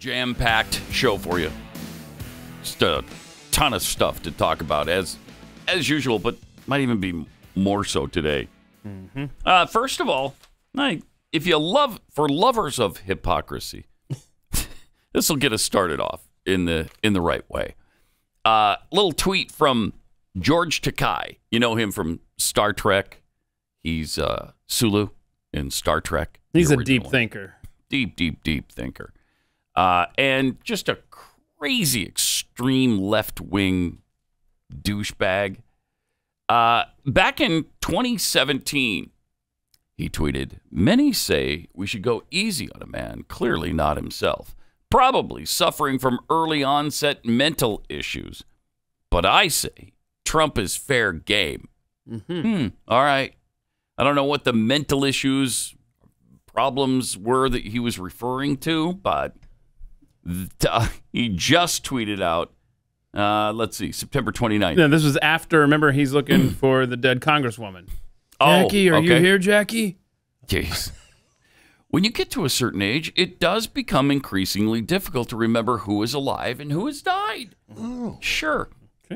jam packed show for you. Just a ton of stuff to talk about as as usual, but might even be more so today. Uh, first of all, I, if you love for lovers of hypocrisy, this will get us started off in the in the right way. Uh, little tweet from George Takei. You know him from Star Trek. He's uh, Sulu in Star Trek. He's a deep one thinker. deep, deep, deep thinker, uh, and just a crazy, extreme left wing douchebag. Uh, back in 2017, he tweeted, Many say we should go easy on a man, clearly not himself, probably suffering from early onset mental issues. But I say Trump is fair game. Hmm, all right. I don't know what the mental issues, problems were that he was referring to, but he just tweeted out, uh, let's see, September 29th. Yeah, this was after. Remember, he's looking for the dead congresswoman. Oh, Jackie, are you here, Jackie? Jeez. When you get to a certain age, it does become increasingly difficult to remember who is alive and who has died. Sure.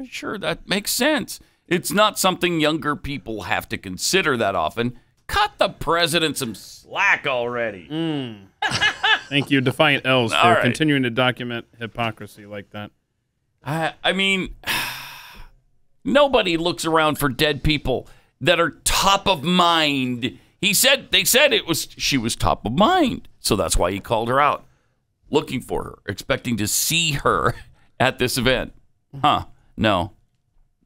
Sure, that makes sense. It's not something younger people have to consider that often. Cut the president some slack already. Mm. Thank you, Defiant L's, for right. continuing to document hypocrisy like that. I, I mean, nobody looks around for dead people that are top of mind. He said they said it was she was top of mind, so that's why he called her out, looking for her, expecting to see her at this event. Huh? No,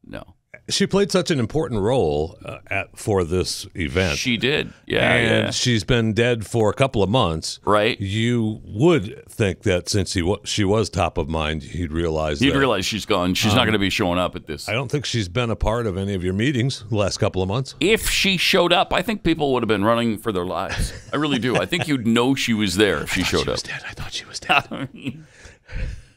no. She played such an important role uh, at for this event. She did. Yeah, and yeah. she's been dead for a couple of months. Right. You would think that since he wa- she was top of mind, he'd realize. You'd that. realize she's gone. She's not going to be showing up at this. I don't think she's been a part of any of your meetings the last couple of months. If she showed up, I think people would have been running for their lives. I really do. I think you'd know she was there if she showed up. dead. I thought she was dead. I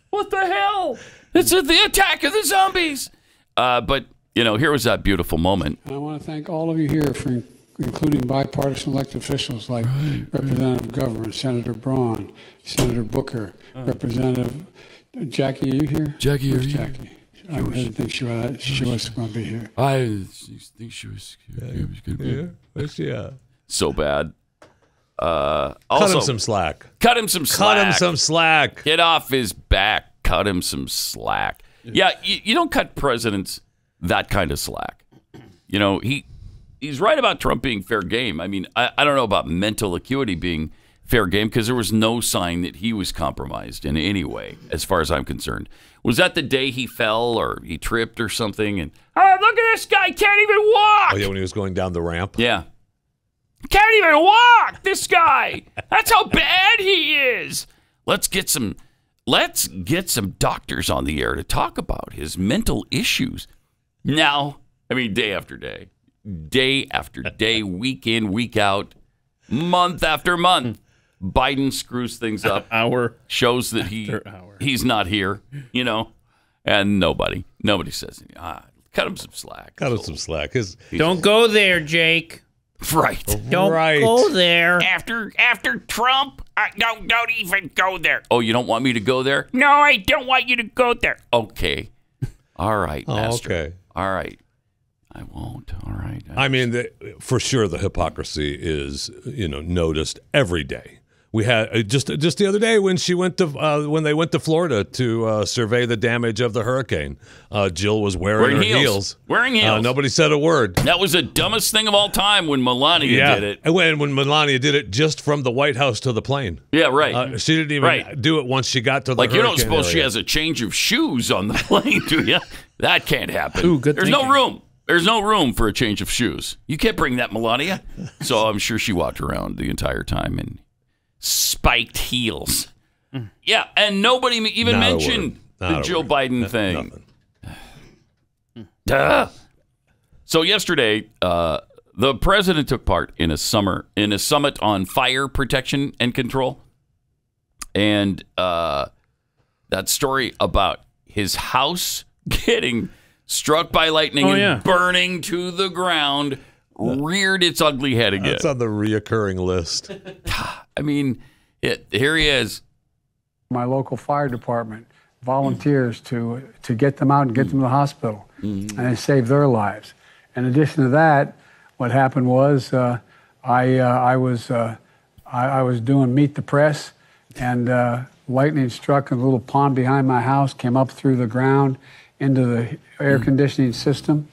what the hell? It's the attack of the zombies. Uh, but you know, here was that beautiful moment. And I want to thank all of you here for including bipartisan elected officials like Representative Governor, Senator Braun, Senator Booker, Representative Jackie. Are you here? Jackie, are you Jackie? I didn't think she was. She was going to be here. I think she was, was going to be Where's she at? so bad. Uh, Cut him some slack. cut him some slack. Cut him some slack. Get off his back. Cut him some slack. Yeah, you, you don't cut presidents that kind of slack. You know, he he's right about Trump being fair game. I mean, I, I don't know about mental acuity being fair game because there was no sign that he was compromised in any way, as far as I'm concerned. Was that the day he fell or he tripped or something? And oh, look at this guy can't even walk. Oh yeah, when he was going down the ramp. Yeah. Can't even walk, this guy. That's how bad he is. Let's get some let's get some doctors on the air to talk about his mental issues. Now, I mean day after day, day after day, week in, week out, month after month, Biden screws things up, Hour. shows that he hour. he's not here, you know, and nobody nobody says anything. Ah, cut him some slack. Cut him some slack. His, Don't go there, Jake. Right. Don't Right. go there. after after Trump. I don't don't even go there. Oh, you don't want me to go there? No, I don't want you to go there. Okay. All right, Oh, master. okay. All right. I won't. All right. I mean, the, for sure, the hypocrisy is you know noticed every day. We had uh, just just the other day when she went to uh, when they went to Florida to uh, survey the damage of the hurricane. Uh, Jill was wearing, Wearing heels. heels. Wearing Uh, heels. nobody said a word. that was the dumbest thing of all time when Melania did it. And when when Melania did it just from the White House to the plane. Yeah, right. Uh, she didn't even Right. do it once she got to the like you don't suppose she has a change of shoes on the plane, do you? That can't happen. Ooh, good There's no room. There's no room for a change of shoes. You can't bring that, Melania. So I'm sure she walked around the entire time in spiked heels. Yeah, and nobody even Not mentioned the Joe word. Biden thing. Duh. So yesterday, uh, the president took part in a summer in a summit on fire protection and control, and uh, that story about his house getting struck by lightning Oh, and yeah. burning to the ground reared its ugly head again. That's on the reoccurring list. I mean, it, here he is. my local fire department, volunteers to to get them out and get them to the hospital, and they saved their lives. In addition to that, what happened was uh, I uh, I was uh, I, I was doing meet the press, and uh, lightning struck a little pond behind my house, came up through the ground into the air conditioning system,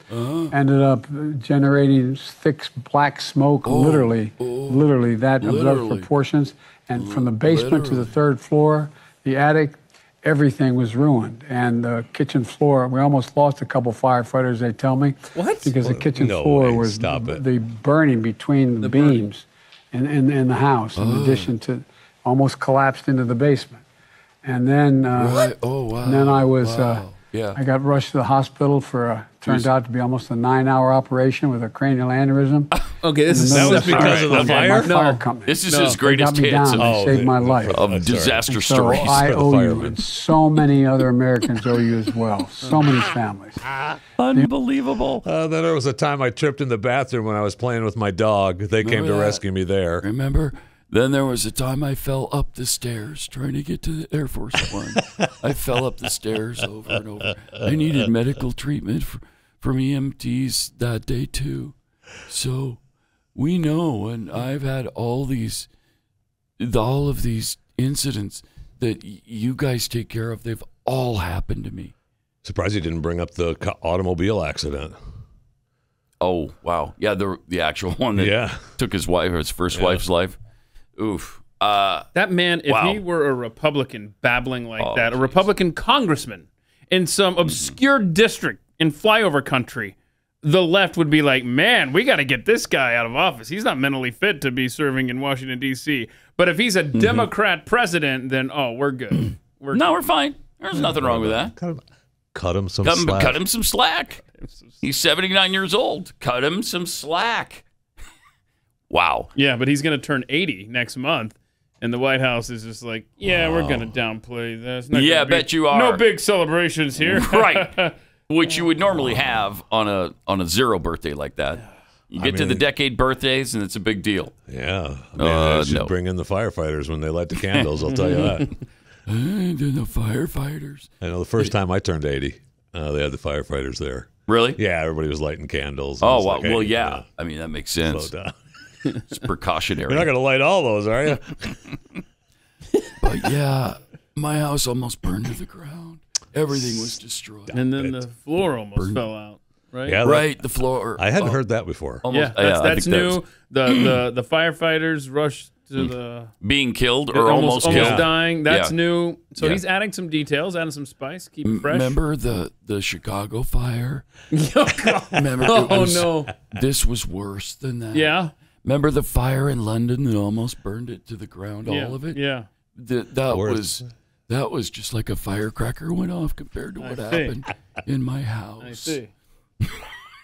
ended up generating thick black smoke, literally, literally that those proportions. And from the basement to the third floor, the attic, everything was ruined. And the kitchen floor, we almost lost a couple firefighters, they tell me. What? Because the kitchen No floor way. was Stop the burning between the, beams in, in, in the house, in addition to almost collapsed into the basement. And then, uh. Oh, wow. and then I was, uh, Wow. Yeah. I got rushed to the hospital for a, turned out to be almost a nine-hour operation with a cranial aneurysm. Okay, this is That was so- because of the All right, fire? okay. My fire No. company. This is No. his They greatest got me hits down. of, They saved the- my life. of I'm sorry. disaster So stories. I owe you, and so many other Americans owe you as well. So many families. Unbelievable. Uh, then there was a time I tripped in the bathroom when I was playing with my dog. They came to that? rescue me there. Remember? Then there was a time I fell up the stairs trying to get to the Air Force One. I fell up the stairs over and over. I needed medical treatment f- from EMTs that day too. So we know, and I've had all these, all of these incidents that you guys take care of. They've all happened to me. Surprised you didn't bring up the automobile accident. Oh wow, yeah, the the actual one that Yeah. took his wife, his first wife's life. Oof. Uh, That man, if Wow. he were a Republican babbling like Oh, that, a jeez. Republican congressman in some obscure district in flyover country, the left would be like, man, we got to get this guy out of office. He's not mentally fit to be serving in Washington, D.C. But if he's a Mm-hmm. Democrat president, then, oh, we're good. We're no, we're fine. There's nothing wrong with that. Cut him, cut him some Cut him, slack. cut him some slack. He's 79 years old. Cut him some slack. Wow. Yeah, but he's going to turn 80 next month. And the White House is just like, yeah, we're going to downplay this. Not Yeah, be- bet you are. No big celebrations here. Right. Which you would normally have on a on a zero birthday like that. You get to the decade birthdays and it's a big deal. Yeah. I mean, Uh, they should no. bring in the firefighters when they light the candles, I'll tell you that. And then the firefighters. I know the first time I turned 80, uh, they had the firefighters there. Really? Yeah, everybody was lighting candles. Oh, wow. like, hey, well, you yeah. know, I mean, that makes sense. slow sense. down. It's precautionary. You're not going to light all those, are you? But yeah, my house almost burned to the ground. Everything was destroyed. and then the floor almost fell out, right? Yeah, that- Right, the floor. I hadn't oh, heard that before. Almost, Yeah, that's, I that's think that new. was The, the the firefighters rushed to hmm. the Being killed or almost almost, almost killed. dying. That's Yeah. new. So Yeah. he's adding some details, adding some spice, keep it fresh. Remember the the Chicago fire? oh Remember? it oh, was- no! This was worse than that. Yeah, Remember the fire in London that almost burned it to the ground? yeah, All of it. Yeah. Th- that Worse. was that was just like a firecracker went off compared to what happened in my house. I see.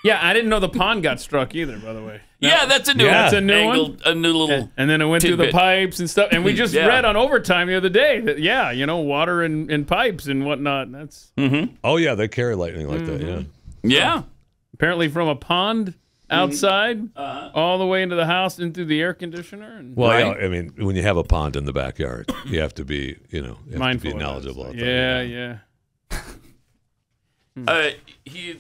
yeah, I didn't know the pond got struck either. By the way. Yeah, that's a new, Yeah. That's a new angle, one? a new little. And then it went through the pipes and stuff. And we just Yeah. read on overtime the other day that yeah, you know, water and, and pipes and whatnot. That's mm-hmm. Oh, yeah, they carry lightning like that, yeah. yeah, apparently from a pond outside Uh-huh. all the way into the house and through the air conditioner and Well, Right. yeah, I mean, when you have a pond in the backyard, you have to be, you know, you have mindful. to be knowledgeable. stuff. Yeah, yeah. uh, he.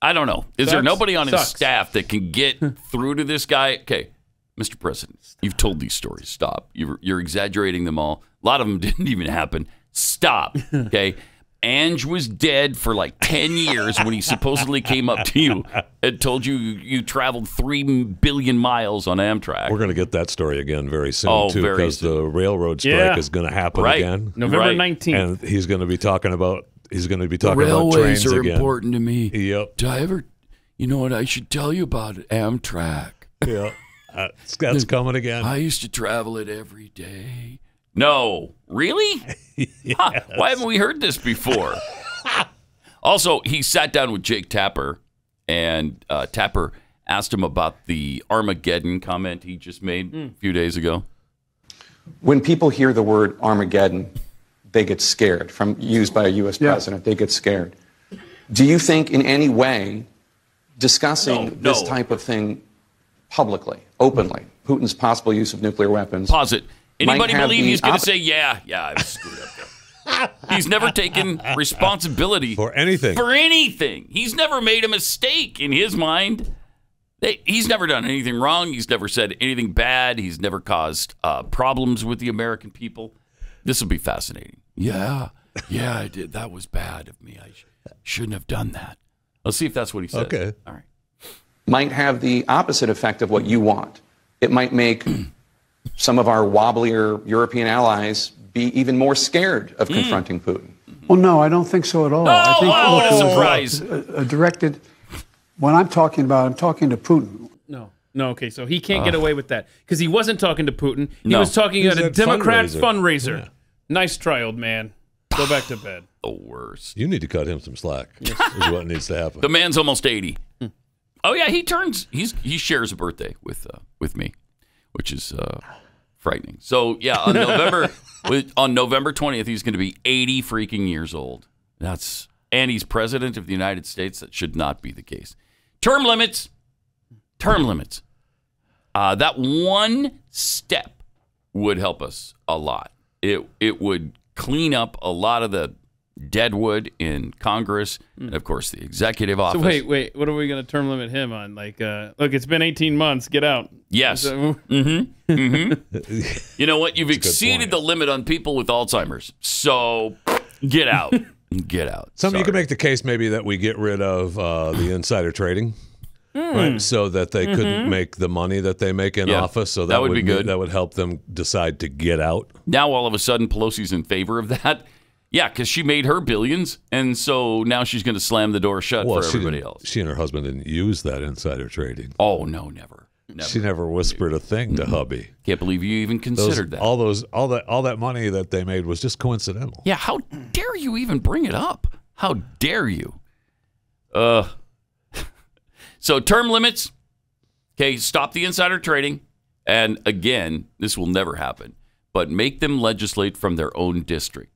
I don't know. Is there nobody on his staff that can get through to this guy? Okay, Mr. President, you've told these stories. Stop. You're you're exaggerating them all. A lot of them didn't even happen. Stop. Okay. Ange was dead for like 10 years when he supposedly came up to you and told you you traveled 3 billion miles on Amtrak. We're going to get that story again very soon, Oh, too, because the railroad strike Yeah. is going to happen Right. again. November Right. nineteenth. And he's going to be talking about, he's going to be the talking about railways trains are again. important to me. Yep. Do I ever, you know what I should tell you about it? Amtrak. Yep. Uh, that's coming again. I used to travel it every day. No, really? Huh, Why haven't we heard this before? also, he sat down with Jake Tapper, and uh, Tapper asked him about the Armageddon comment he just made a few days ago. When people hear the word Armageddon, they get scared. From used by a U.S. Yeah. president, they get scared. Do you think, in any way, discussing No, this no. type of thing publicly, openly, Putin's possible use of nuclear weapons, Pause it. Anybody believe he's going to oppo- say, yeah, yeah, I was screwed up there? he's never taken responsibility For anything. For anything. He's never made a mistake in his mind. He's never done anything wrong. He's never said anything bad. He's never caused uh, problems with the American people. This will be fascinating. Yeah, yeah, I did. That was bad of me. I sh- shouldn't have done that. Let's see if that's what he says. Okay. All right. might have the opposite effect of what you want. It might make some of our wobblier European allies be even more scared of confronting Putin. Well, no, I don't think so at all. Oh, I think wow, what a look, it was, surprise. uh, uh, directed. When I'm talking about, I'm talking to Putin. No. No, okay, so he can't get away with that because he wasn't talking to Putin. He No. was talking He's at a at Democrat fundraiser. fundraiser. Yeah. Nice try, old man. Go back to bed. The worst. You need to cut him some slack. is what needs to happen. The man's almost 80. Oh yeah, he turns he's he shares a birthday with uh, with me, which is uh, frightening. So yeah, on November on November 20th he's going to be 80 freaking years old. That's and he's president of the United States. That should not be the case. Term limits. Term limits. Uh, that one step would help us a lot. It it would clean up a lot of the deadwood in Congress and of course the executive office. So wait, wait. What are we going to term limit him on? Like, uh, look, it's been 18 months. Get out. Yes. So- You know what? You've exceeded the limit on people with Alzheimer's. So get out. get out. Some you can make the case maybe that we get rid of uh, the insider trading, Hmm. right? So that they couldn't make the money that they make in Mm-hmm. Yeah, office. So that, that would be good. That would help them decide to get out. Now all of a sudden Pelosi's in favor of that. Yeah, because she made her billions, and so now she's going to slam the door shut for she everybody else. She and her husband didn't use that insider trading. Oh no, never, never. She never whispered a thing to hubby. Can't believe you even Those, considered that. all those, all that, all that money that they made was just coincidental. Yeah, how dare you even bring it up? How dare you? Uh so term limits. Okay, stop the insider trading. And again, this will never happen, but make them legislate from their own district.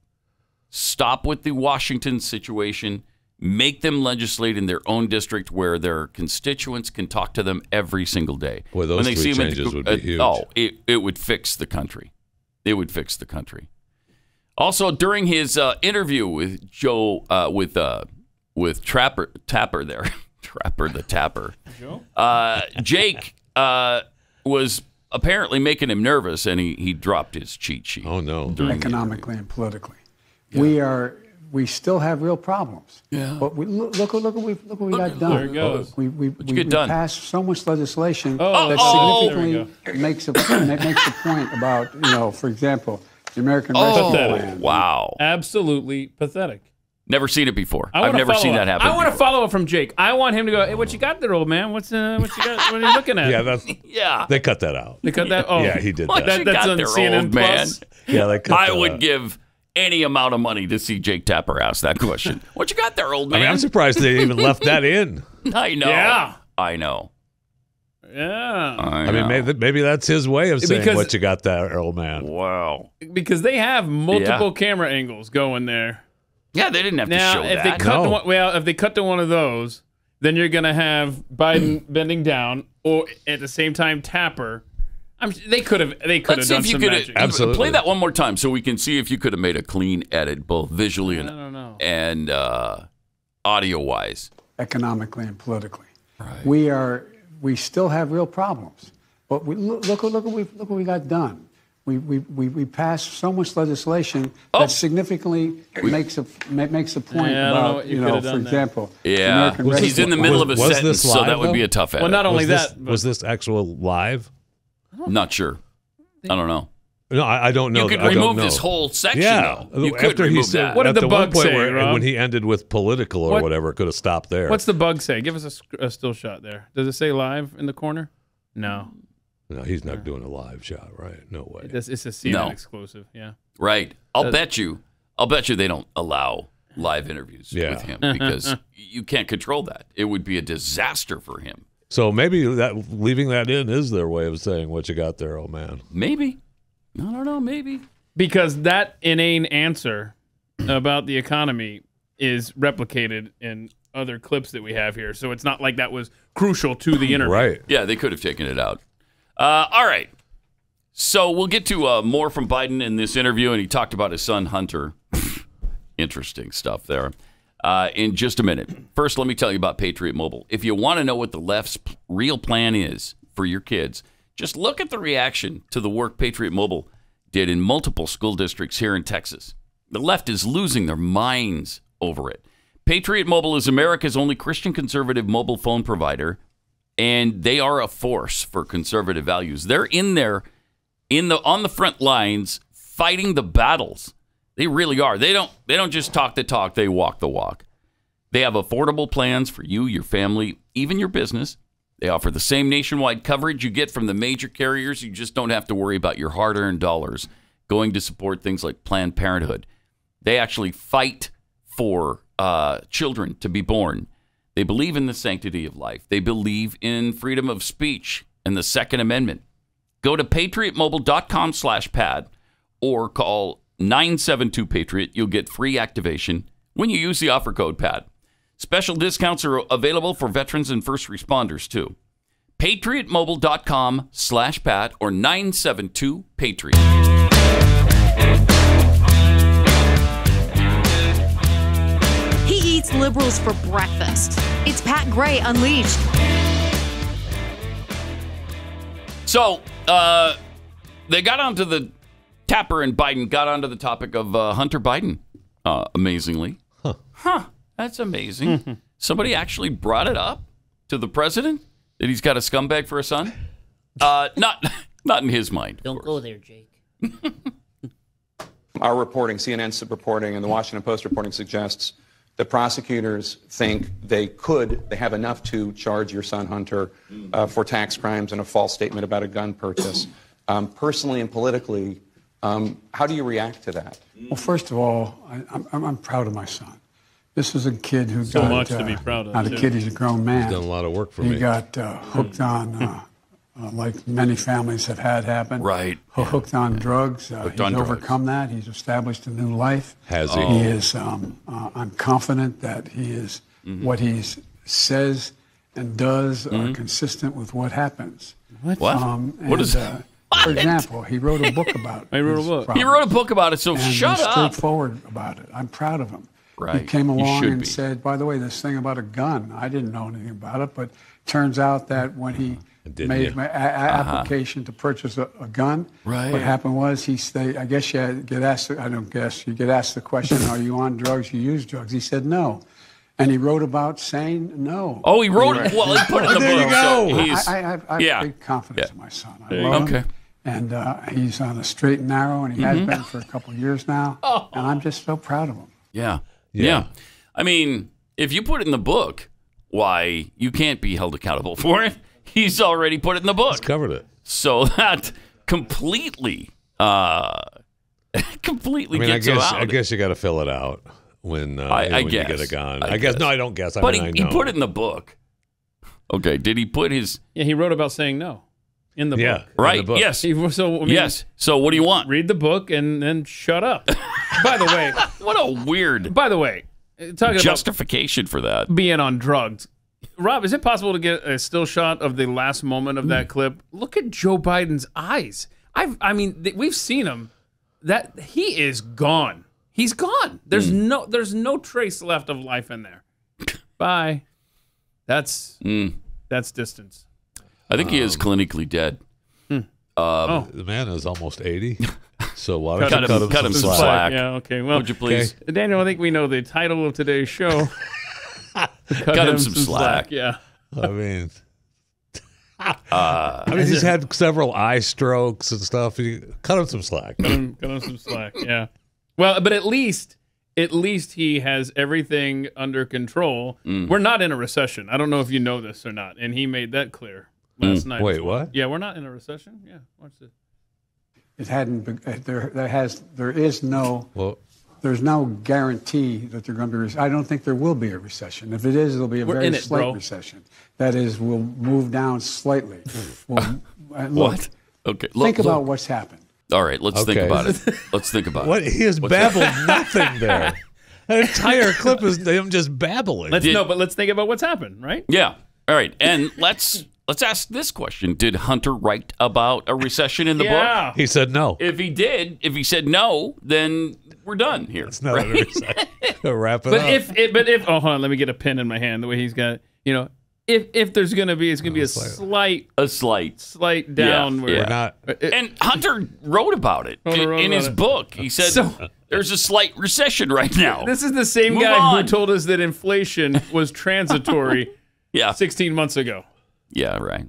Stop with the Washington situation. Make them legislate in their own district where their constituents can talk to them every single day. Boy, those When three them at the- changes would be uh, huge. Oh, it, it would fix the country. It would fix the country. Also, during his uh, interview with Joe, uh, with uh, with Trapper Tapper, there, Trapper the Tapper, uh, Jake uh, was apparently making him nervous, and he he dropped his cheat sheet. Oh no! economically and politically. We are. We still have real problems. Yeah. But we, look, look, look, what we look what we got done. There it goes. We we, we, get we done? passed so much legislation Oh, that oh, there we significantly makes a makes a point about you know, for example, the American Oh, Rescue Plan. wow! Absolutely pathetic. Never seen it before. I I've never seen follow-up. that happen. I want to follow up from Jake. I want him to go. Hey, what you got there, old man? What's uh, what you got? What are you looking at? Yeah, that's Yeah. they cut that out. They cut that. Oh, Yeah, he did What that. you That, that's got on there, CNN old man? Plus. Yeah, they cut I that would out. give any amount of money to see Jake Tapper ask that question. what you got there, old I man? mean, I'm surprised they even left that in. I know. Yeah. I know. Yeah, I, I mean, maybe, maybe that's his way of saying Because- what you got there, old man. Wow. because they have multiple Yeah. camera angles going there. Yeah, they didn't have to Now, show if that. they cut No. to one, well, if they cut to one of those, then you're gonna have Biden bending down, or at the same time Tapper. I'm, they could have they could Let's have see done if you some could magic. Absolutely. play that one more time so we can see if you could have made a clean edit, both visually and I don't know. and uh, audio wise. economically and politically. We are. We still have real problems. But we, look, look, look, what we, look what we got done. We, we, we, we passed so much legislation Oh. that significantly makes a makes a point Yeah, I know about you you know, for done there. example, Yeah, American Was he's in the middle Was- of a sentence, this so live, that would be a tough edit. Well, not only was this, that, but was this actual live? Not sure. I don't know. No, I, I don't know. You could I remove this whole section. Yeah, though. You could after he remove said, that. What did the the bug one say, where, Rob? when he ended with political or What- whatever, it could have stopped there. what's the bug say? Give us a, a still shot there. Does it say live in the corner? No, no, he's not doing a live shot, right? No way. it's, it's a CNN No. exclusive. Yeah. Right. I'll That's- bet you. I'll bet you they don't allow live interviews Yeah. with him because you can't control that. It would be a disaster for him. So maybe that leaving that in is their way of saying what you got there, old man. Maybe. I don't know. Maybe. because that inane answer about the economy is replicated in other clips that we have here. So it's not like that was crucial to the interview. Right. Yeah, they could have taken it out. Uh, all right. So we'll get to uh, more from Biden in this interview, and he talked about his son Hunter. Interesting stuff there. Uh, in just a minute. First, let me tell you about Patriot Mobile. If you want to know what the left's real plan is for your kids, just look at the reaction to the work Patriot Mobile did in multiple school districts here in Texas. The left is losing their minds over it. Patriot Mobile is America's only Christian conservative mobile phone provider, and they are a force for conservative values. They're in there in the on the front lines fighting the battles. They really are. They don't they don't just talk the talk, they walk the walk. They have affordable plans for you, your family, even your business. They offer the same nationwide coverage you get from the major carriers. You just don't have to worry about your hard-earned dollars going to support things like Planned Parenthood. They actually fight for uh, children to be born. They believe in the sanctity of life. They believe in freedom of speech and the Second Amendment. Go to patriotmobile.com slash pat or call 972 Patriot. You'll get free activation when you use the offer code PAT. Special discounts are available for veterans and first responders too. patriotmobile.com slash pat or 972 Patriot. He eats liberals for breakfast. It's Pat Gray Unleashed. So, uh, they got onto the Tapper and Biden got onto the topic of uh, Hunter Biden. Uh, amazingly, huh. That's amazing. Somebody actually brought it up to the president that he's got a scumbag for a son. Uh, not, not in his mind. Don't go there, Jake. Our reporting, CNN's reporting, and the Washington Post reporting suggests that prosecutors think they could, they have enough to charge your son Hunter uh, for tax crimes and a false statement about a gun purchase. Um, personally and politically, um, how do you react to that? Well, first of all, I, I'm, I'm- I'm proud of my son. This is a kid who So got much to uh, be proud of, Not a too. kid; he's a grown man. He's done a lot of work for he me. got uh, hooked on, uh, uh, like many families have had happen. Right. Hooked on drugs. Uh, Hooked he's on drugs. overcome that. He's established a new life. Has he? He is. Um, uh, I'm confident that he is. Mm-hmm. What he says and does are consistent with what happens. What? Um, what is and, that? For example, he wrote a book about. He wrote a his book. He wrote a book about it, so and shut he's up. straightforward about it. I'm proud of him. Right. He came along and be. said, by the way, this thing about a gun, I didn't know anything about it, but turns out that when he Didn't made my a- a- application to purchase a, a gun, Uh-huh. Right. what happened was he stayed, I guess you get asked, I don't guess, you get asked the question, are you on drugs, you use drugs? He said no. And he wrote about saying no. Oh, he wrote it. Well, he put it in the There you go. So he's, I, I, I have, I yeah. great confidence Yeah. in my son. I There love go. him. Okay. Mm-hmm. And uh, he's on a straight and narrow, and he has been for a couple of years now. Oh. And I'm just so proud of him. Yeah. Yeah. yeah. I mean, if you put it in the book, why, you can't be held accountable for it. He's already put it in the book. He's covered it. So that completely, uh, completely I mean, gets him guess out. I guess you got to fill it out when uh, I- I when you get guess. a gun. I I, guess. guess. no, I don't guess. I but mean, I he, he put it in the book. Okay. Did he put his, Yeah, he wrote about saying no in the yeah, book. in the right? book. Yes. So I mean, yes. So what do you want? read the book and then shut up. by the way, What a weird by the way, uh, talking justification for that. being on drugs. Rob, is it possible to get a still shot of the last moment of that clip? Look at Joe Biden's eyes. I've, I mean, th- we've seen him. That he is gone. He's gone. There's Hmm. no, there's no trace left of life in there. Bye. That's Hmm. that's distance. I think he Um, is clinically dead. oh, The man is almost eighty. So why don't you him- cut him, cut him some some slack? slack. Yeah. Okay. Well, Would you please? Daniel, I think we know the title of today's show. Cut, him some slack. Yeah. I mean, Uh, I mean, he's had several eye strokes and stuff. You cut him some slack. Cut him, cut him some slack. Yeah. Well, but at least, at least he has everything under control. Mm. We're not in a recession. I don't know if you know this or not, and he made that clear last night. Wait, well. what? Yeah, we're not in a recession. Yeah. Watch this. It hadn't. Been, uh, there, there has. There is no. Well, There's no guarantee that they're going to be. I don't think there will be a recession. If it is, it'll be a We're very it, slight bro. recession. That is, we'll move down slightly. we'll, uh, look, what? Okay. Look, Think look. about what's happened. All right. Let's think about it. Let's think about what? it. He has What's that? babbled nothing there. That entire clip is him just babbling. Let's Did- no, but let's think about what's happened, right? Yeah. All right. And let's let's ask this question: Did Hunter write about a recession in the book? He said no. If he did, if he said no, then we're done here. It's not right? a wrap it But up. if it, but if oh hold on, let me get a pen in my hand. The way he's got, you know, if if there's gonna be, it's gonna be a oh, slight a slight. slight downward. yeah. We're not. Uh, and Hunter wrote about it Hunter in, wrote in about his it. book. He said So- there's a slight recession right now. This is the same Move guy who told us that inflation was transitory yeah, 16 months ago. Yeah, right.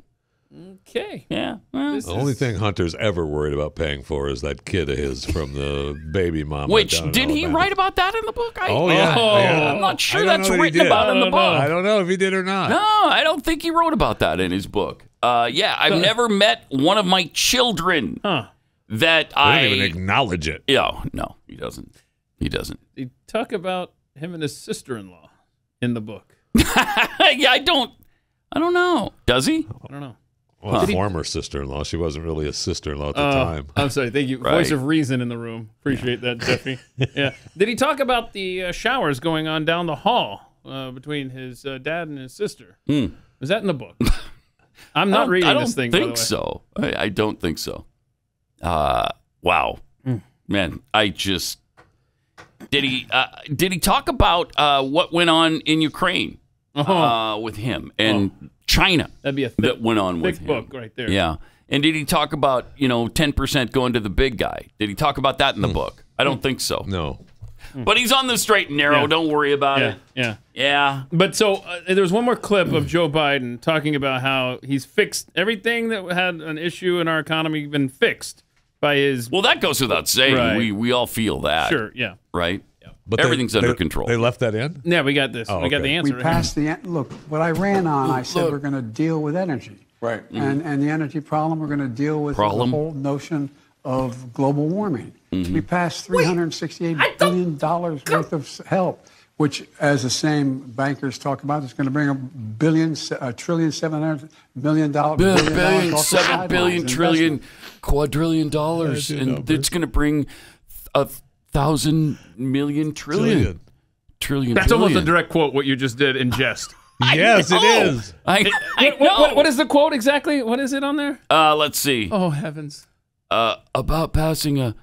Okay. Yeah, well, The only thing Hunter's ever worried about paying for is that kid of his from the baby mama. which did he write about that in the book? I, Oh yeah, Oh, yeah. I'm not sure don't that's know that written about in the I know. book. I don't know if he did or not. No, I don't think he wrote about that in his book. Uh, yeah, I've never met one of my children Huh. that I I. don't even acknowledge it. yeah, no, he doesn't. He doesn't. They talk about him and his sister-in-law in the book. yeah, I don't. I don't know. Does he? I don't know. Well, former sister-in-law. She wasn't really a sister-in-law at the Oh, time. I'm sorry. Thank you. Right. Voice of reason in the room. Appreciate that, Jeffy. yeah. Did he talk about the uh, showers going on down the hall uh, between his uh, dad and his sister? Was that in the book? I'm not don't- reading I don't this thing. by the think way. so. I, I don't think so. Uh, wow, Hmm. man, I just did he uh, did he talk about uh, what went on in Ukraine uh, with him and China that'd be a thick, that went on with thick him? book right there. Yeah, and did he talk about you know ten percent going to the big guy? Did he talk about that in the book? I don't think so. No. But he's on the straight and narrow. Hmm. Yeah. Don't worry about Yeah. it. Yeah. Yeah, But so uh, there was one more clip of Joe Biden talking about how he's fixed everything that had an issue in our economy been fixed by his. well, that goes without saying. Right. We we all feel that, Sure. Yeah. right? But they- Everything's under they- control. They left that in. Yeah. We got this. Oh, we got the answer. We right here. passed the look. What I ran on, I said we're going to deal with energy, Right. and and the energy problem. We're going to deal with Problem? the whole notion of global warming. Mm-hmm. We passed 368 billion dollars worth of help, which, as the same bankers talk about, is going to bring a billion, a trillion, seven hundred million dollars, Bill, billion dollars billion, off the seven sidelines, billion, trillion, investment. quadrillion dollars, and it's going to bring a thousand million trillion, Trillion. trillion. That's almost a direct quote. What you just did in jest. Yes, it know. is. I, I What- what- what- know. what is the quote exactly? What is it on there? Uh, let's see. Oh heavens! Uh, about passing a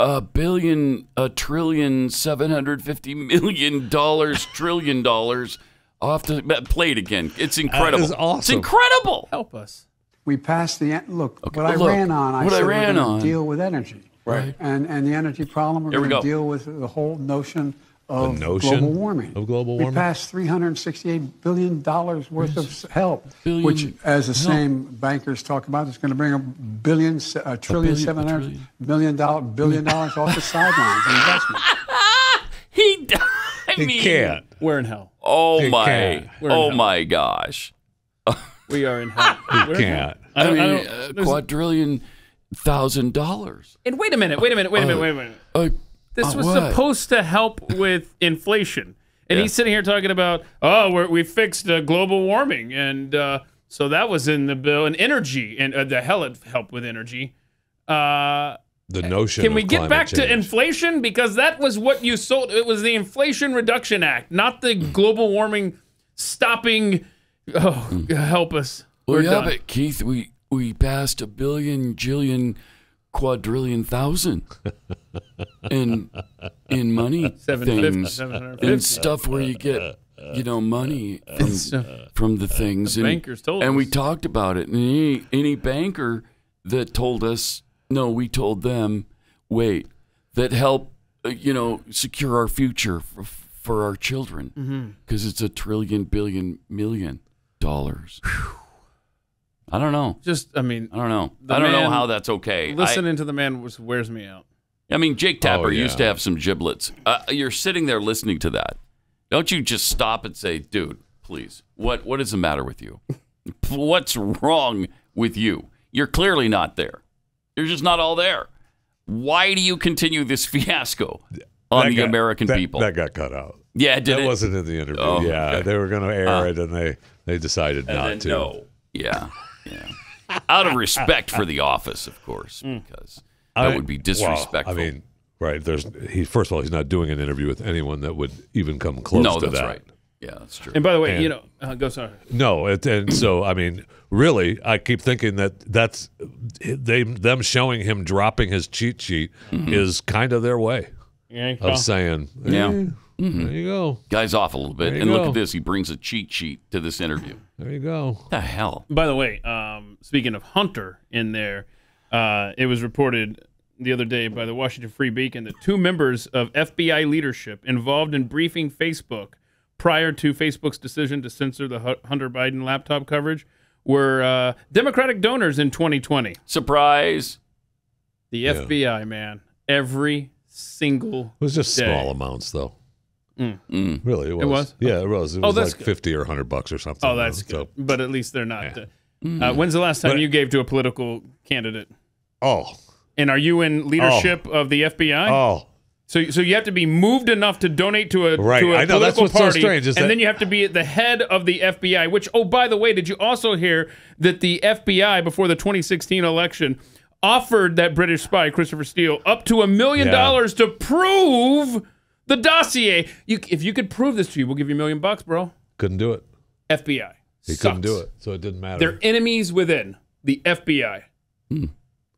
a billion, a trillion, seven hundred fifty million dollars, trillion dollars. I'll have to play it again. It's incredible. is awesome. It's incredible. Help us. We passed the en- look. Okay, what I look, ran on, I what I said ran we're on. deal with energy, Right. And and the energy problem. We're Here we going to go. deal with the whole notion of notion global warming. of global warming. We passed 368 billion dollars worth of help, Billion which, as the help. same bankers talk about, is going to bring a billion, a trillion, billion- a seven hundred trillion. million dollar billion dollars off the sidelines in investment. He, I He can't. We're in hell. Oh He my, can't. We're in oh hell. my gosh. We are in hell. He We're in hell. can't. I I, don't- I mean, don't- uh, there's- quadrillion thousand dollars. And wait a minute. Wait a minute. Wait a minute. Wait a minute. Uh, This uh, was what? supposed to help with inflation, and Yeah. he's sitting here talking about, oh, we're, we fixed uh, global warming, and uh, so that was in the bill, and energy, and uh, the hell it helped with energy. Uh, The notion. can we of get climate back to inflation because that was what you sold? It was the Inflation Reduction Act, not the global warming stopping. Oh, help us! We're yeah, done. but Keith, we we passed a billion, jillion, quadrillion thousand in in money things and stuff where you get you know money from, from the things. and, bankers told and we talked about it. And any any banker that told us no, we told them wait that help uh, you know secure our future for, for our children because it's a trillion, billion, million dollars. I don't know. just, I mean, I don't know. I don't know how that's okay. I- listening to the man was, wears me out. I, mean, Jake Tapper Oh, used to have some giblets. Uh, you're sitting there listening to that. Don't you just stop and say, "Dude, please, what what is the matter with you? What's wrong with you? You're clearly not there. You're just not all there. Why do you continue this fiasco on That the got- American that- people? That got cut out. yeah, it did that it? wasn't in the interview. Oh, yeah, okay. they were going to air it, and they they decided And not then to. No. Yeah. Yeah. Out of respect for the office, of course, mm. because that I- would be well, disrespectful. I mean, right? There's he. First of all, he's not doing an interview with anyone that would even come close no, to that's that. right. Yeah, that's true. And by the way, And- you know, uh, go sorry. No, it, and so I mean, really, I keep thinking that that's they them showing him dropping his cheat sheet mm-hmm. is kind of their way Yeah, of well, saying, Yeah. Eh, "Eh, there you go, Guy's off a little bit. There you And look at this. He brings a cheat sheet to this interview. there you go. What the hell? By the way, um, speaking of Hunter in there, uh, it was reported the other day by the Washington Free Beacon that two members of FBI leadership involved in briefing Facebook prior to Facebook's decision to censor the Hunter Biden laptop coverage were uh, Democratic donors in 2020. Surprise. The FBI, man, every single It was just day. small amounts, though. Mm. Really, it was. was? Yeah, it was. It Oh, was that's like good. fifty or hundred bucks or something. Oh, that's So- good. But at least they're not. Yeah. Uh, uh, when's the last time But- you gave to a political candidate? Oh, And are you in leadership of the FBI? oh, So, so you have to be moved enough to donate to a Right. to a I know, that's political what's so party, strange, and that- then you have to be at the head of the FBI. Which, oh, by the way, did you also hear that the FBI before the 2016 election offered that British spy Christopher Steele up to a million dollars to prove the dossier? You, if you could prove this to you, we'll give you a million bucks, bro. couldn't do it. FBI. He Sucks. couldn't do it, so it didn't matter. They're enemies within the FBI.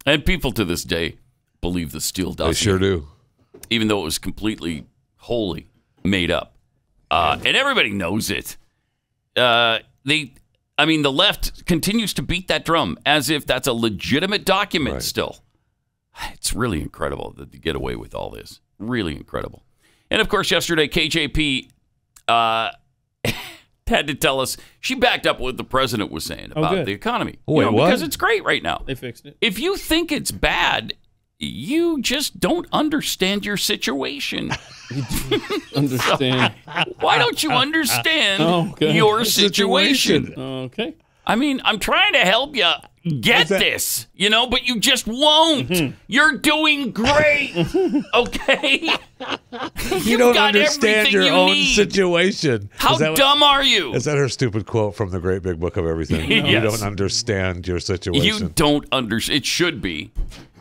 And people to this day believe the Steele dossier. they sure do. even though it was completely wholly made up. Uh, and everybody knows it. Uh, they, I mean, the left continues to beat that drum as if that's a legitimate document Right. still. It's really incredible that they get away with all this. Really incredible. And of course, yesterday, KJP uh, had to tell us she backed up what the president was saying about good. the economy. Oh, wait, You know, what? Because it's great right now They fixed it. if you think it's bad, you just don't understand your situation. Understand? Why don't you understand Oh, okay. your situation? okay. I mean, I'm trying to help you get that- this, you know, but you just won't. Mm-hmm. You're doing great. okay? You don't understand your you own need. situation. How Is that what- dumb are you? Is that her stupid quote from the Great Big Book of Everything? You don't understand your situation. You don't understand. It should be.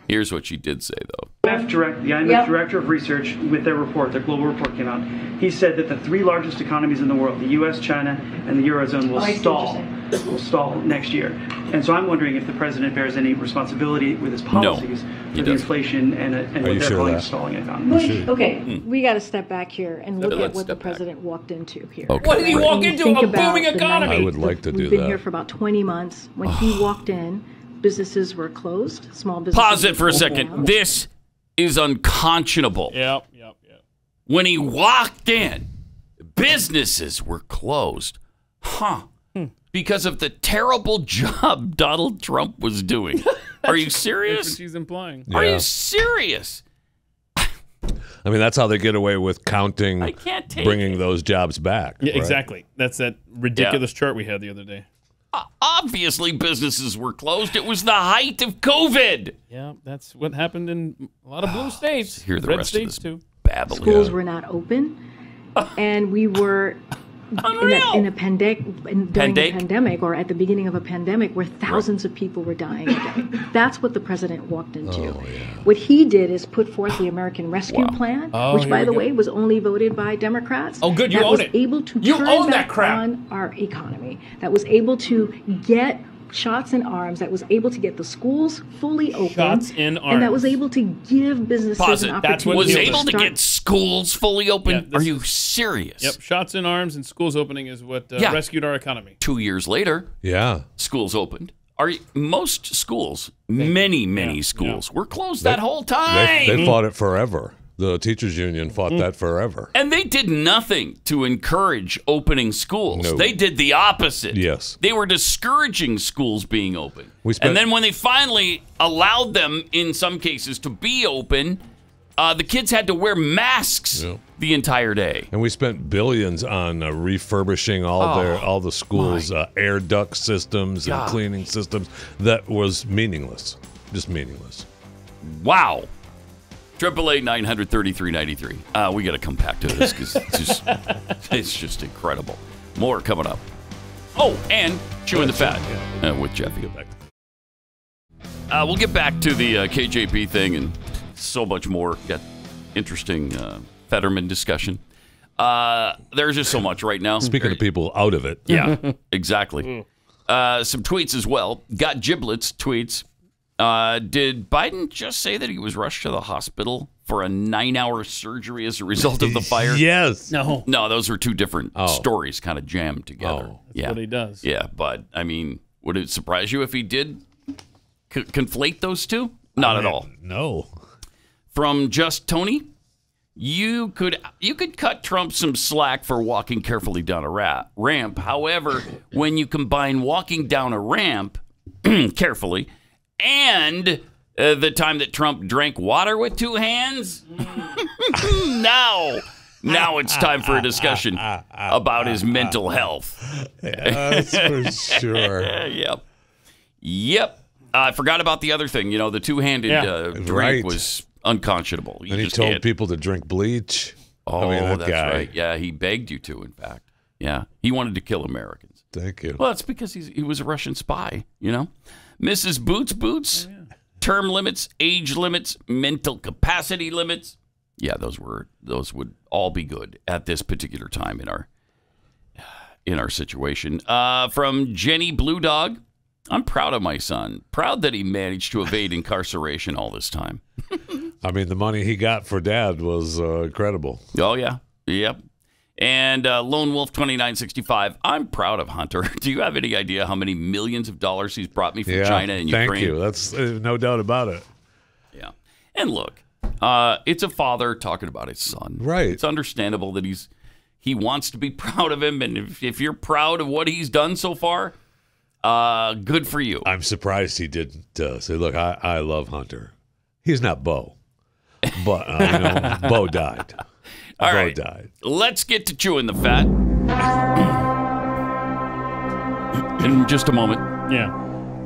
Here's what she did say, though. IMF direct, the IMF Yep. director of research, with their report, their global report came out. He said that the three largest economies in the world, the U.S., China, and the eurozone, will Oh, I see what stall. Will stall next year. And so I'm wondering if the president bears any responsibility with his policies he for the doesn't. inflation and, uh, and Are what you they're sure calling of a that? stalling economy. Okay, we got to step back here and look Let's at what the step back. president walked into here. Okay. What did he Right. walk into? think A booming the economy. night- I would like to We've do been here for about 20 months. When he walked in, businesses were closed, small businesses. Pause it for a second. down. This is unconscionable. Yep, yep, yep. when he walked in, businesses were closed. Huh. Hmm. Because of the terrible job Donald Trump was doing. Are you That's what serious? she's implying. Are you serious? I mean, that's how they get away with counting, I can't take bringing it. those jobs back. Yeah, right? exactly. That's that ridiculous chart we had the other day. Obviously, businesses were closed. It was the height of COVID. Yeah, that's what happened in a lot of blue states. Hear the Red rest of states this too. babbling. Schools were not open, and we were in a, in a pandemic in, during Pandemic? a pandemic or at the beginning of a pandemic where thousands of people were dying a day. That's what the president walked into. Oh, what he did is put forth the American Rescue Plan, Oh, which, by the go. way, was only voted by Democrats. Oh, good, you that own was it. able to You turn own that back crap. on our economy. That was able to get shots in arms. That was able to get the schools fully open. Shots in And that was able to give businesses Pause an opportunity That's what was Neil to able to get schools fully open. Yeah, this Are you serious? Yep, shots in arms and schools opening is what uh, Yeah. rescued our economy. Two years later, Yeah. schools opened. Are you, most schools, many, many schools, were closed that whole They, time. they fought it forever. The teachers union fought Mm. that forever. And they did nothing to encourage opening schools. No. They did the opposite. Yes. They were discouraging schools being open. We spent- and then when they finally allowed them, in some cases, to be open, uh, the kids had to wear masks Yep. the entire day. And we spent billions on uh, refurbishing all their all the schools' uh, air duct systems God. and cleaning systems. That was meaningless, just meaningless. Wow. Triple eight nine hundred thirty three ninety three. Uh, we got to come back to this because it's just it's just incredible. More coming up. Oh, and chewing the fat uh, with Jeffy. Uh, we'll get back to the uh, KJP thing and so much more. Got interesting uh, Fetterman discussion. Uh, there's just so much right now. Speaking of people out of it, Yeah, exactly. Uh, some tweets as well. Got giblets tweets. Uh, did Biden just say that he was rushed to the hospital for a nine-hour surgery as a result of the fire? yes. No. No, those are two different Oh. stories, kind of jammed together. Oh. yeah, what he does. Yeah, but I mean, would it surprise you if he did c- conflate those two? Not at all. No. From just Tony, you could you could cut Trump some slack for walking carefully down a ra- ramp. However, when you combine walking down a ramp carefully and uh, the time that Trump drank water with two hands, now now it's time for a discussion about his mental health. That's for sure. Yep. Yep. Uh, I forgot about the other thing. You know, the two-handed Yeah. uh, drink Right. was unconscionable. You And he told can't- people to drink bleach. Oh, I mean, that that's guy. right. Yeah, he begged you to. In fact, yeah, he wanted to kill Americans. Thank you. Well, it's because he's, he was a Russian spy. You know, Mrs. Boots Boots, term limits, age limits, mental capacity limits. Yeah, those were those would all be good at this particular time in our in our situation. Uh, from Jenny Blue Dog, I'm proud of my son. Proud that he managed to evade incarceration all this time. I mean, the money he got for dad was uh, incredible. Oh yeah, yep. And uh, Lone Wolf twenty nine sixty five. I'm proud of Hunter. Do you have any idea how many millions of dollars he's brought me from Yeah. China and Thank Ukraine? you. That's uh, no doubt about it. Yeah. And look, uh, it's a father talking about his son. Right. It's understandable that he's he wants to be proud of him, and if, if you're proud of what he's done so far, uh, good for you. I'm surprised he didn't uh, say, "Look, I, I love Hunter. He's not Bo, but uh, you know, Bo died. All Bo right. died. Let's get to chewing the fat. In just a moment. Yeah.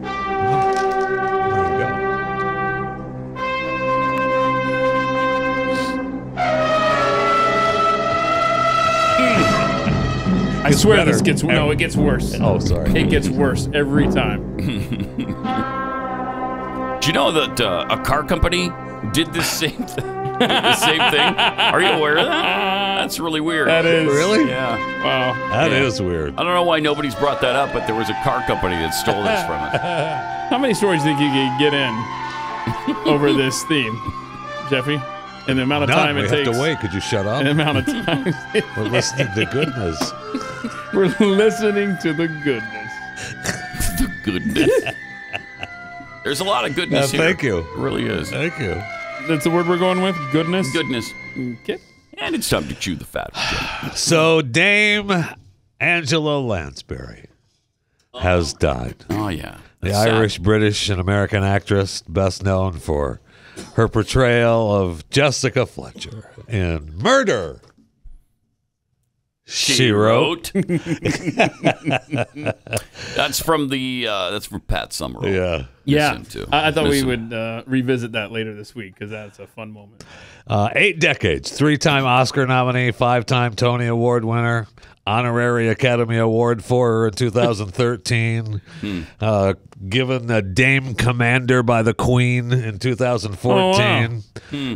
There you go. I swear better. this gets no, it gets worse. Oh, sorry. It gets worse every time. Do you know that uh, a car company did the same thing? the same thing? Are you aware of that? That's really weird. That is Really? Yeah. Wow. That Yeah. is weird. I don't know why nobody's brought that up, but there was a car company that stole this from us. How many stories do you think you could get in over this theme, Jeffy? And the amount of None. time We it have takes. to wait. Could you shut up? And the amount of time We're listening to the goodness. we're listening to the goodness. the goodness. There's a lot of goodness Yeah, here. thank you. It really is. Thank you. That's the word we're going with. Goodness. Goodness. Okay. And it's time to chew the fat. So Dame Angela Lansbury has died. Oh, yeah. The That's sad. Irish, British, and American actress, best known for her portrayal of Jessica Fletcher in Murder. She, wrote. that's from the. Uh, that's from Pat Summerall. Yeah. Yeah. Listen. I, I thought we Listen. would uh, revisit that later this week because that's a fun moment. Uh, eight decades, three time Oscar nominee, five time Tony Award winner, honorary Academy Award for her in 2013, uh, given the Dame Commander by the Queen in 2014.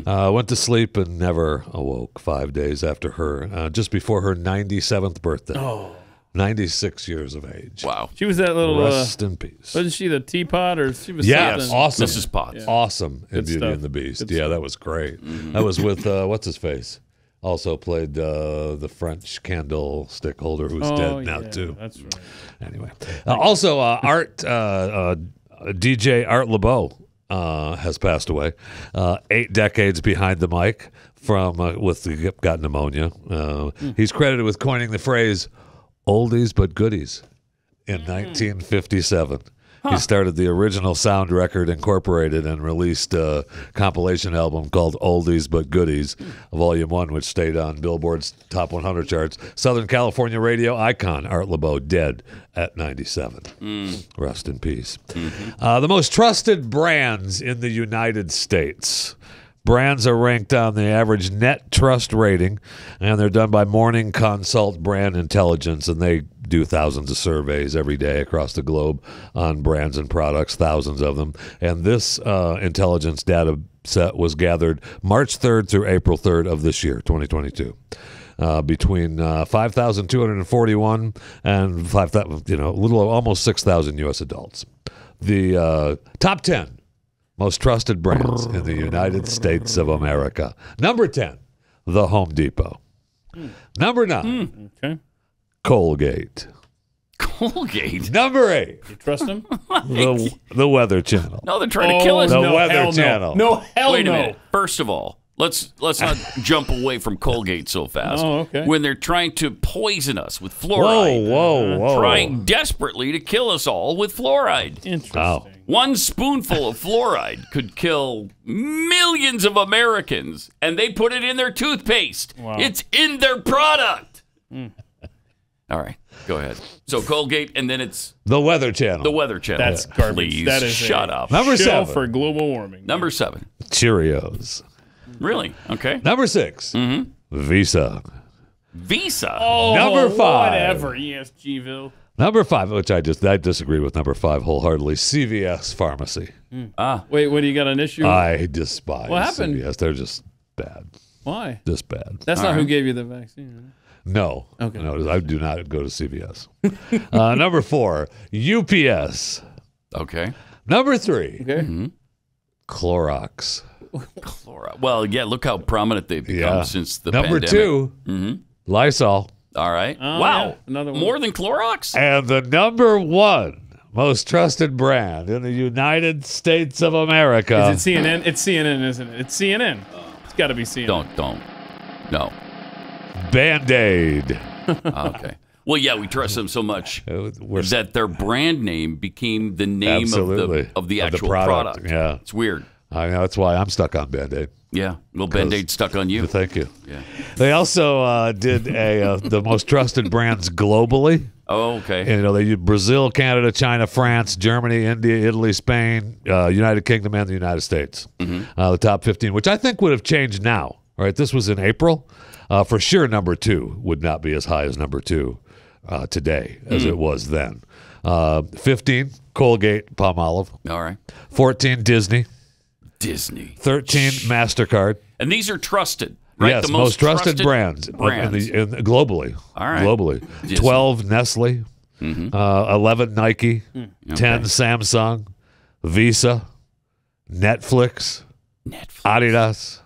uh, went to sleep and never awoke five days after her, uh, just before her 97th birthday. Oh. 96 years of age. Wow. She was that little. Uh, Rest in peace. wasn't she the teapot or she was Yeah, something? awesome. Mrs. Potts. Awesome in Good Beauty stuff. and the Beast. Good yeah, stuff. that was great. That was with uh, what's his face. Also played uh, the French candlestick holder who's Oh, dead now yeah, too. That's right. Anyway, uh, also uh, Art uh, uh, DJ Art Laboe uh, has passed away. Uh, eight decades behind the mic from uh, with the got pneumonia. Uh, He's credited with coining the phrase "oldies but goodies" in 1957. He started the original Sound Record Incorporated and released a compilation album called Oldies But Goodies, Volume 1, which stayed on Billboard's Top 100 charts. Southern California radio icon Art Laboe, dead at 97. Rest in peace. Uh, the most trusted brands in the United States. Brands are ranked on the average net trust rating, and they're done by Morning Consult Brand Intelligence, and they do thousands of surveys every day across the globe on brands and products, thousands of them. And this uh, intelligence data set was gathered March 3rd through April 3rd of this year, 2022. Uh, between uh, 5,241 and 5,000, you know, little almost 6,000 U.S. adults. The uh, top 10 most trusted brands in the United States of America. Number 10, The Home Depot. Number 9, Okay. Colgate. Colgate. Number 8, You trust him? the, the Weather Channel. No, they're trying to kill oh, us. The no, Weather hell Channel. No, no hell Wait a minute. First of all, let's let's not jump away from Colgate so fast. Oh, okay. When they're trying to poison us with Whoa, fluoride, whoa, uh, whoa. trying desperately to kill us all with fluoride. Interesting. Wow. One spoonful of fluoride could kill millions of Americans, and they put it in their toothpaste. Wow. It's in their product. Hmm. All right, go ahead. So Colgate, and then it's The Weather Channel. the Weather Channel. That's garbage. Please That is shut a up. Number Show seven. for global warming. Number seven. Cheerios. Really? Okay. Number 6 Mm-hmm. Visa. Visa. Oh, Number five. Whatever. ESGville. Number five, which I just I disagree with number five wholeheartedly. CVS Pharmacy. Ah. Wait, what do you got an issue? I despise What happened? CVS. They're just bad. Why? Just bad. That's not who gave you the vaccine. No. Okay. No, I do not go to CVS. uh, number four, UPS. Okay. Number three, Okay. Mm-hmm. Clorox. Chloride. Well, yeah. Look how prominent they've become Yeah. since the number pandemic. Mm-hmm. 2 Lysol. All right. Oh, wow. yeah. Another one. More than Clorox. And the number one most trusted brand in the United States of America. Is it CNN? It's CNN, isn't it? It's CNN. It's got to be CNN. Don't don't. No. Band Aid. Okay. Well, yeah, we trust them so much We're that their brand name became the name Absolutely. of the of the Of the actual product, product. yeah. It's weird. I know that's why I'm stuck on Band Aid. Yeah. Well, Band-Aid stuck on you. Thank you. Yeah. They also uh, did a uh, the most trusted brands globally. Oh, okay. And, you know, they Brazil, Canada, China, France, Germany, India, Italy, Spain, uh, United Kingdom, and the United States. Uh, the top 15, which I think would have changed now. Right, this was in April. Uh, for sure, number two would not be as high as number two uh, today as it was then. Uh, 15, Colgate, Palmolive. All right. 14, Disney. Disney. 13, Mastercard. And these are trusted, right? Yes, most, trusted, brands, in the, in globally. All right. Globally. Disney. 12 Nestle, uh, 11 Nike, 10 Samsung, Visa, Netflix, Netflix. Adidas,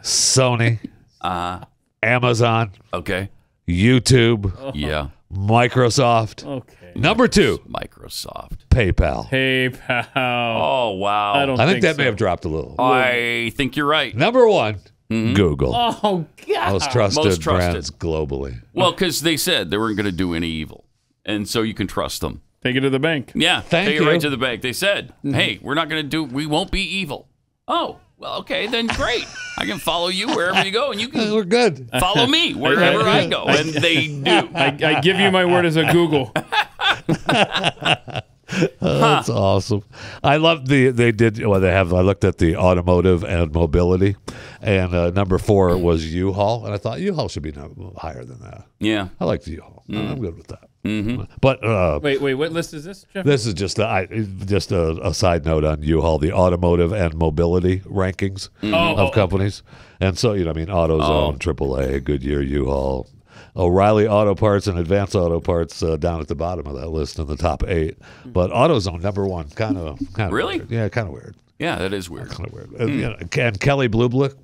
Sony, Uh, Amazon, okay. YouTube, Yeah. Microsoft. Okay. Number two, Microsoft. PayPal. Hey, pal. Oh, wow. I don't I think that so. may have dropped a little. I think you're right. Number one, mm-hmm. Google. Oh, God. Most trusted, Most trusted. brands globally. Well, because they said they weren't going to do any evil. And so you can trust them. Take it to the bank. Yeah. Thank take you. it right to the bank. They said, mm-hmm. hey, we're not going to do, we won't be evil. Oh, well, okay, then great. I can follow you wherever you go, and you can We're good. follow me wherever I go. And they do. I, I give you my word as a Google. That's awesome. I love the they did well. They have. I looked at the automotive and mobility, and uh, number four was U-Haul, and I thought U-Haul should be higher than that. Yeah. I like the U-Haul. I'm good with that. Mm-hmm. But uh, Wait, wait, what list is this, Jeff? this is just a, I, just a, a side note on U-Haul, the automotive and mobility rankings Oh, of companies, and so you know, I mean, AutoZone, AAA, Goodyear, U-Haul. O'Reilly Auto Parts and Advanced Auto Parts uh, down at the bottom of that list in the top eight, but AutoZone number one, kind of, kind of Really? weird. yeah, kind of weird, Yeah, that is weird. kind of weird. And, you know, and Kelley Blue Book,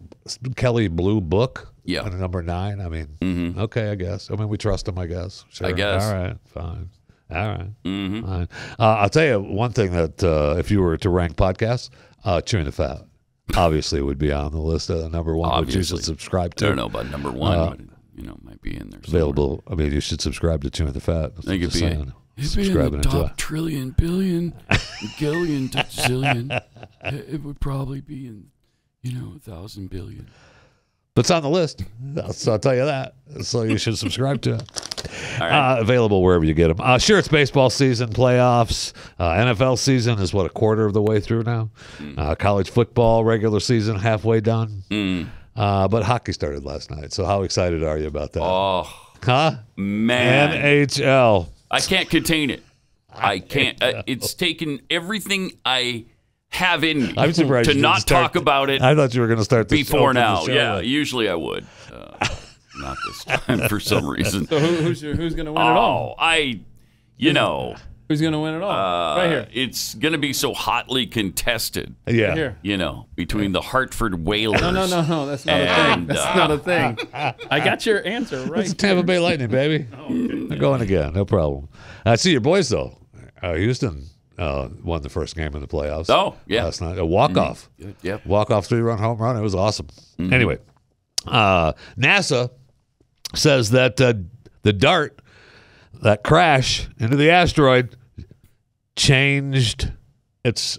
Kelley Blue Book, Yeah. number nine. I mean, okay, I guess. I mean, we trust him. I guess. Sure. I guess. All right, fine. All right. Fine. Uh, I'll tell you one thing that uh, if you were to rank podcasts, uh, Chewing the Fat obviously would be on the list of the number one, which you Obviously. should subscribe I to. don't know about number one, Uh, but you know, it might be in there. somewhere. Available. I mean, you should subscribe to Chewing the Fat. I think it'd be, saying. it'd be in the top trillion, billion, gillion, to zillion. It it would probably be in, you know, a thousand billion. But it's on the list. So I'll tell you that. So you should subscribe to it. All right. Uh, available wherever you get them. Uh, sure, it's baseball season, playoffs. Uh, NFL season is what a quarter of the way through now. Uh, college football regular season halfway done. Uh, but hockey started last night. So how excited are you about that? oh huh? man, NHL. I can't contain it. I can't. Uh, it's taken everything I have in me I'm surprised to you didn't start talk about it I thought you were going to start this before open the now. show Yeah, with- usually I would. Uh, not this time for some reason. So who, who's your, who's going to win it all? Oh, I, you know, Who's going to win it all? uh, right here. it's going to be so hotly contested. yeah. Right here. You know, between the Hartford Whalers. No, no, no, no. That's not a And, thing. That's uh, not a thing. I got your answer right. It's the Tampa Bay Lightning, baby. They're going again, no problem. I see your boys though. Uh, Houston uh, won the first game in the playoffs. Oh, yeah. last night a walk off, yeah, walk off three run home run. It was awesome. Anyway, uh, NASA says that uh, the Dart, that crash into the asteroid, changed its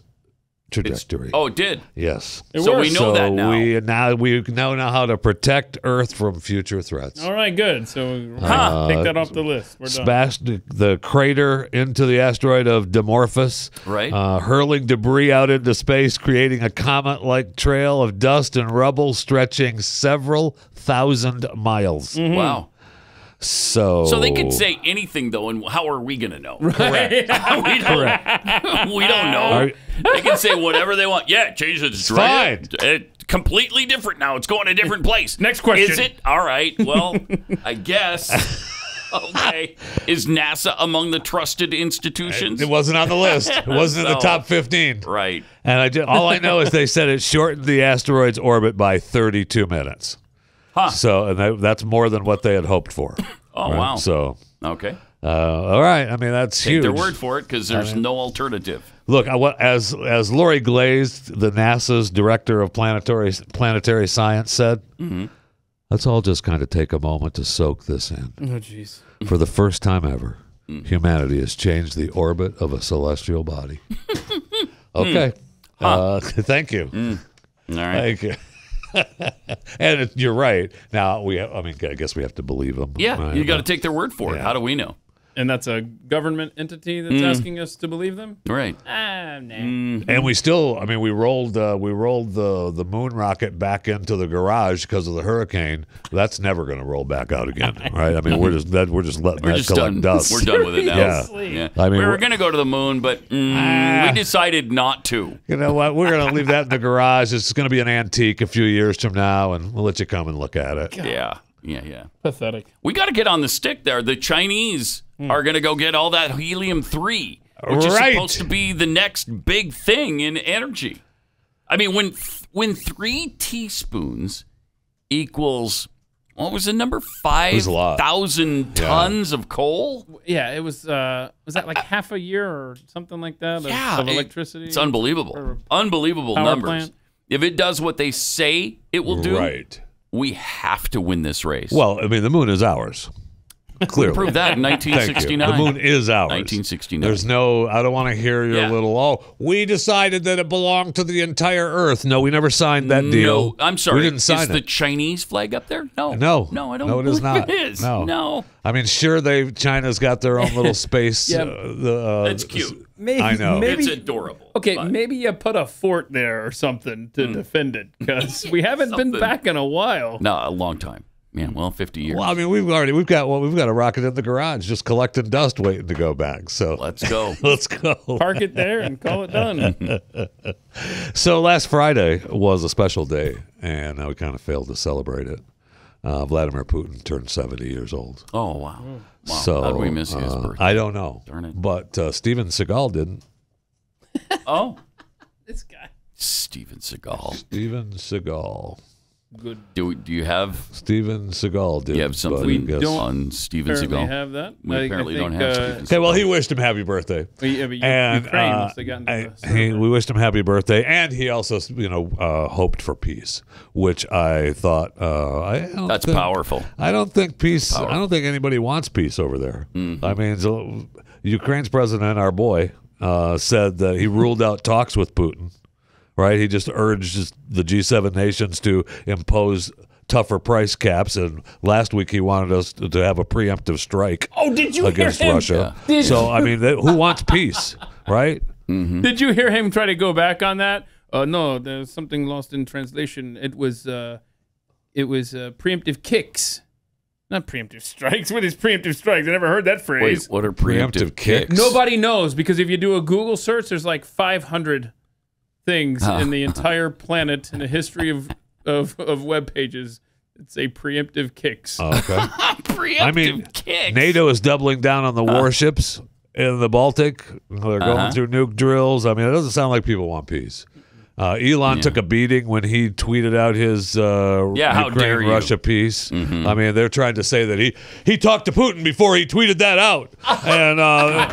trajectory. Oh, it did. yes. It So we know so that now. we now we now know how to protect Earth from future threats. All right, good. So Huh. take that off the list. We're done. smashed the- the crater into the asteroid of Dimorphos, Right. Uh, hurling debris out into space, creating a comet-like trail of dust and rubble stretching several thousand miles. Wow. So, So they could say anything though, and how are we going to know? correct. we don't. we don't know. Are- they can say whatever they want. Yeah, change it. It's fine. It, completely different now. It's going a different place. Next question. Is it? All right. Well, I guess. Okay. Is NASA among the trusted institutions? It wasn't on the list. It wasn't in the top fifteen. right. And I just, all I know is they said it shortened the asteroid's orbit by 32 minutes. Huh. So, and that, that's more than what they had hoped for. Oh right? wow. So, okay. uh, all right. I mean, that's Take huge. their word for it because there's no alternative. Look, I, as as Lori Glaze, the NASA's director of planetary planetary science, said, Mm-hmm. let's all just kind of take a moment to soak this in. Oh, jeez. For the first time ever, Mm. humanity has changed the orbit of a celestial body. okay, uh, thank you, All right. thank you. and it, you're right. Now we, have, I mean, I guess we have to believe them. Yeah, you got to take their word for it. Yeah. How do we know? And that's a government entity that's asking us to believe them? Right. Ah, nah. And we still, I mean, we rolled uh, we rolled the the moon rocket back into the garage because of the hurricane. That's never going to roll back out again, right? I mean, we're just that we're just letting We're that just collect done. dust. We're done with it now. Yeah. Yeah. I mean, we were we're- going to go to the moon, but mm, Ah. we decided not to. You know what? We're going to leave that in the garage. It's going to be an antique a few years from now, and we'll let you come and look at it. Yeah. Yeah. Yeah. Pathetic. We got to get on the stick there. The Chinese are going to go get all that helium 3, which is supposed to be the next big thing in energy. I mean, when when 3 teaspoons equals what was the number? was a lot. 5,000 tons of coal? Yeah, it was, uh, was that like half a year or something like that of, Yeah, of it- electricity? It's unbelievable. Unbelievable numbers. plant. If it does what they say it will do, Right. we have to win this race. Well, I mean, the moon is ours. Clearly. Prove that in Thank you. 1969. The moon is ours. 1969. There's no, I don't want to hear your Yeah. little, oh, we decided that it belonged to the entire Earth. No, we never signed that deal. No, I'm sorry. We didn't sign is it. the Chinese flag up there? No. No. No, I don't No, it is believe not. It is. No. No. I mean, sure, they China's got their own little space. Yeah. uh, the, uh, It's cute. Maybe, I know. Maybe, It's adorable. okay, but- maybe you put a fort there or something to defend it because we haven't been back in a while. No, a long time. Man, well, 50 years. Well, I mean, we've already we've got well, we've got a rocket in the garage just collecting dust, waiting to go back. So Let's go. let's go. Park it there and call it done. So last Friday was a special day, and we kind of failed to celebrate it. Uh, Vladimir Putin turned 70 years old. Oh, wow. Wow. So How do we miss his uh, birthday? I don't know. Darn it. But uh, Steven Seagal didn't. oh, this guy. Steven Seagal. Steven Seagal. Good. Do, do you have Steven Seagal did. do you have something We guess- don't on Steven Apparently Seagal? have that. We I- I apparently don't have uh, Steven Okay, well, he wished him happy birthday. we- yeah, but and Ukraine uh, must have gotten to I- he, we wished him happy birthday, and he also, you know, uh, hoped for peace, which I thought uh, I That's think- powerful. I don't think peace. I don't think anybody wants peace over there. Mm-hmm. I mean, so Ukraine's president, our boy, uh, said that he ruled out talks with Putin. Right? He just urged the G7 nations to impose tougher price caps, and last week he wanted us to, to have a preemptive strike. Oh, did you against hear him? Russia? Did So I mean, th- who wants peace? Right? Did you hear him try to go back on that? Uh, no, there's something lost in translation. It was uh, it was uh, preemptive kicks, not preemptive strikes. What is preemptive strikes? I never heard that phrase. Wait, phrase. what are preemptive, Preemptive kicks? kicks? Nobody knows because if you do a Google search, there's like 500 things in the entire planet in the history of of, of web pages It's a preemptive kicks. Okay. Preemptive I mean, kicks. NATO is doubling down on the warships in the Baltic. They're going Uh-huh. through nuke drills. I mean, it doesn't sound like people want peace. Uh, Elon took a beating when he tweeted out his uh, Yeah, Ukraine. Russia peace. Mm-hmm. I mean, they're trying to say that he he talked to Putin before he tweeted that out. And uh,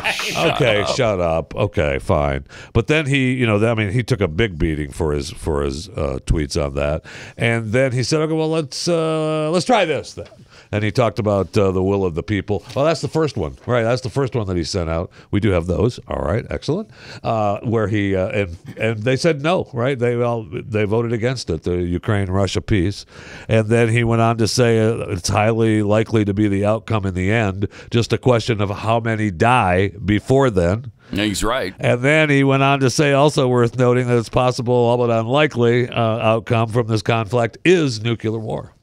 okay, shut up. Okay, fine. But then he, you know, I mean, he took a big beating for his for his uh, tweets on that. And then he said, okay, well, let's uh, let's try this then. And he talked about uh, the will of the people. Well, that's the first one, right? That's the first one that he sent out. We do have those. All right, excellent. Uh, where he uh, and and they said no, right? They all they voted against it, the Ukraine Russia peace. And then he went on to say uh, it's highly likely to be the outcome in the end. Just a question of how many die before then. He's right. And then he went on to say, also worth noting that it's possible, all but unlikely, uh, outcome from this conflict is nuclear war.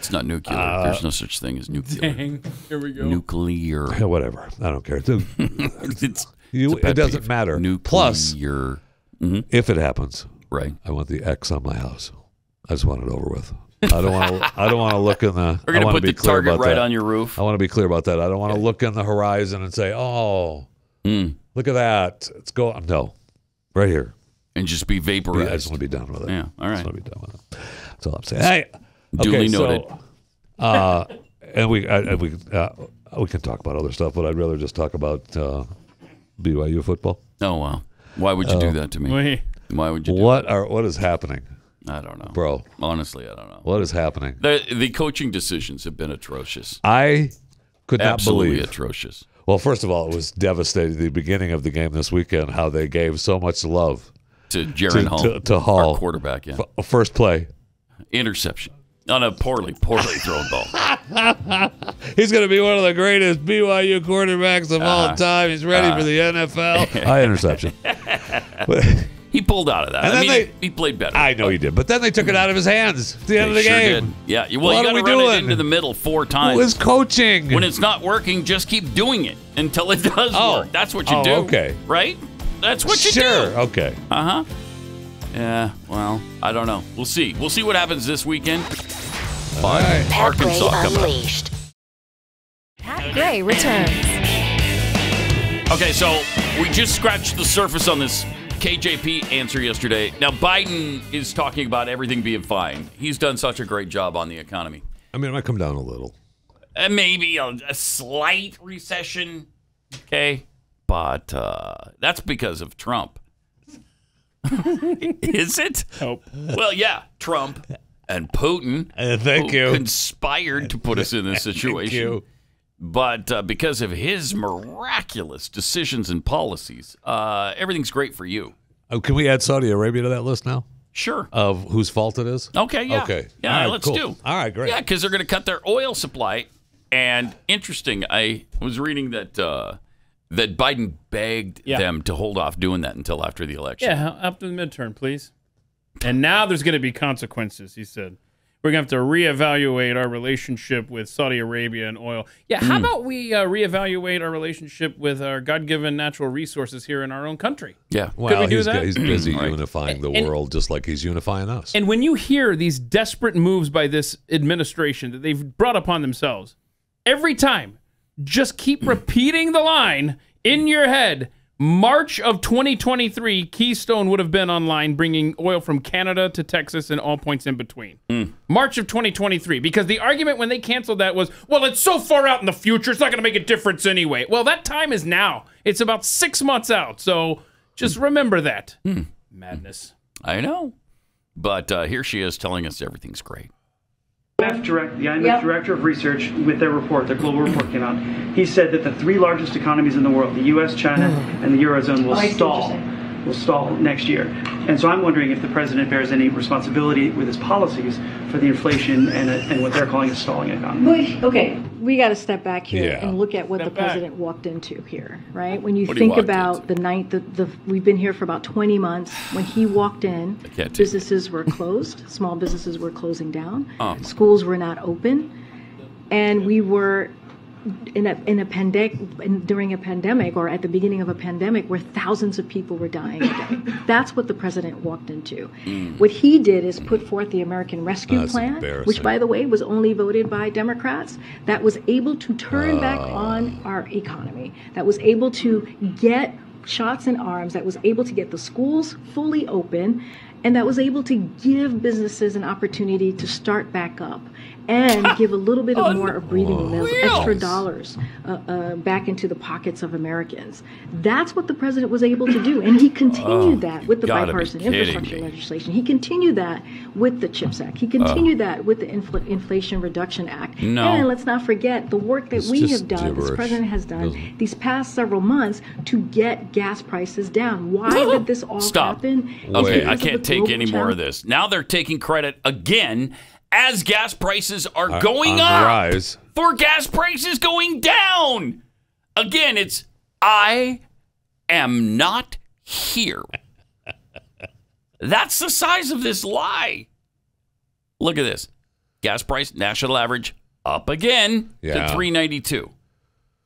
It's not nuclear. Uh, There's no such thing as nuclear. Dang. Here we go. Nuclear. Yeah, whatever. I don't care. Dude, it's, You- it's it doesn't peeve. matter. Nuclear. Plus- Plus, if it happens, right. I want the X on my house. I just want it over with. I don't want to. I don't want to look in the. We're I gonna want put to be the clear target about right that. on your roof. I want to be clear about that. I don't want to look in the horizon and say, "Oh, Hmm. look at that. It's going." No, right here. and just be vaporized. I just want to be done with it. Yeah, all I right. just want to be done with it. That's all I'm saying. Hey, Duly okay, noted. So, uh, and we, I, and we, uh, we can talk about other stuff, but I'd rather just talk about uh, BYU football. Oh wow. Why would you do that to me? Wait. Why would you do What are what is happening. I don't know. bro? Honestly, I don't know. What is happening? The the coaching decisions have been atrocious. I could not Absolutely believe. atrocious. Well, first of all, it was devastating. The beginning of the game this weekend, how they gave so much love To to, Jaren Hall, to, to Hall. our quarterback, yeah. F- first play, Interception on a poorly, poorly thrown ball. he's going to be one of the greatest BYU quarterbacks of all Uh-huh. time. He's ready for the NFL. High interception. He pulled out of that. And I then mean, they- he played better. I know he did, but then they took it out of his hands at the end of the sure game. did. Yeah. you- Well, What you are got we to run doing? it into the middle four times. Who is coaching? when it's not working, just keep doing it until it does Oh. work. That's what you Oh, do. okay. Right? That's what you sure, do. Sure. Okay. Uh huh. Yeah. Well, I don't know. We'll see. We'll see what happens this weekend. But Pat Arkansas Gray coming up. Unleashed. Pat Gray returns. Okay, so we just scratched the surface on this KJP answer yesterday. Now Biden is talking about everything being fine. He's done such a great job on the economy. I mean, it might come down a little. Uh, maybe a, a slight recession, okay, but uh, that's because of Trump. is it? Nope. Well, yeah, Trump and Putin. Uh, thank who you. Conspired to put us in this situation. you. But uh, because of his miraculous decisions and policies, uh, everything's great for you. Oh, can we add Saudi Arabia to that list now Sure. of whose fault it is? Okay, yeah. Okay. Yeah, All right, let's cool. do. All right, great. Yeah, because they're going to cut their oil supply. And interesting, I was reading that uh, that Biden begged Yeah. them to hold off doing that until after the election. Yeah, after the midterm, please. And now there's going to be consequences, he said. We're going to have to reevaluate our relationship with Saudi Arabia and oil. Yeah, how Hmm. about we uh, reevaluate our relationship with our God given natural resources here in our own country? Yeah. Well, we do he's, that? he's busy unifying the And- world just like he's unifying us. And when you hear these desperate moves by this administration that they've brought upon themselves, every time, just keep repeating the line in your head. March of 2023, Keystone would have been online bringing oil from Canada to Texas and all points in between. Hmm. March of 2023, because the argument when they canceled that was, well, it's so far out in the future, it's not going to make a difference anyway. Well, that time is now. It's about six months out. So just hmm. remember that. Hmm. Madness. I know. But uh, here she is telling us everything's great. IMF direct, the IMF Yep. director of research, with their report, their global report came out. He said that the three largest economies in the world, the U.S., China, and the eurozone, will Oh, stall. Saying. Will stall next year. And so I'm wondering if the president bears any responsibility with his policies for the inflation and, and what they're calling a stalling economy. We- Okay, we got to step back here Yeah. and look at what Step the back. president walked into here, right? When you What think about into. the night, the, the we've been here for about 20 months. When he walked in, can't businesses were closed, small businesses were closing down, Oh. schools were not open, and we were in a in a pandemic during a pandemic or at the beginning of a pandemic where thousands of people were dying a day. That's what the president walked into. Mm. What he did is put forth the American Rescue That's Plan, which by the way was only voted by Democrats, that was able to turn back oh. on our economy, that was able to get shots in arms, that was able to get the schools fully open, and that was able to give businesses an opportunity to start back up and give a little bit of more of breathing room, those extra dollars uh, uh, back into the pockets of Americans. That's what the president was able to do, and he continued that with the bipartisan infrastructure me. legislation. He continued that with the CHIPS Act. He continued that with the Infl- Inflation Reduction Act. No. And let's not forget the work that It's we have done, this gibberish. president has done Doesn't- these past several months to get gas prices down. Why did this all Stop. happen? Okay, I can't take any more of this. Now they're taking credit again as gas prices are uh, On- going up rise. for gas prices going down. Again, it's I am not here. That's the size of this lie. Look at this. Gas price national average up again Yeah. to 392.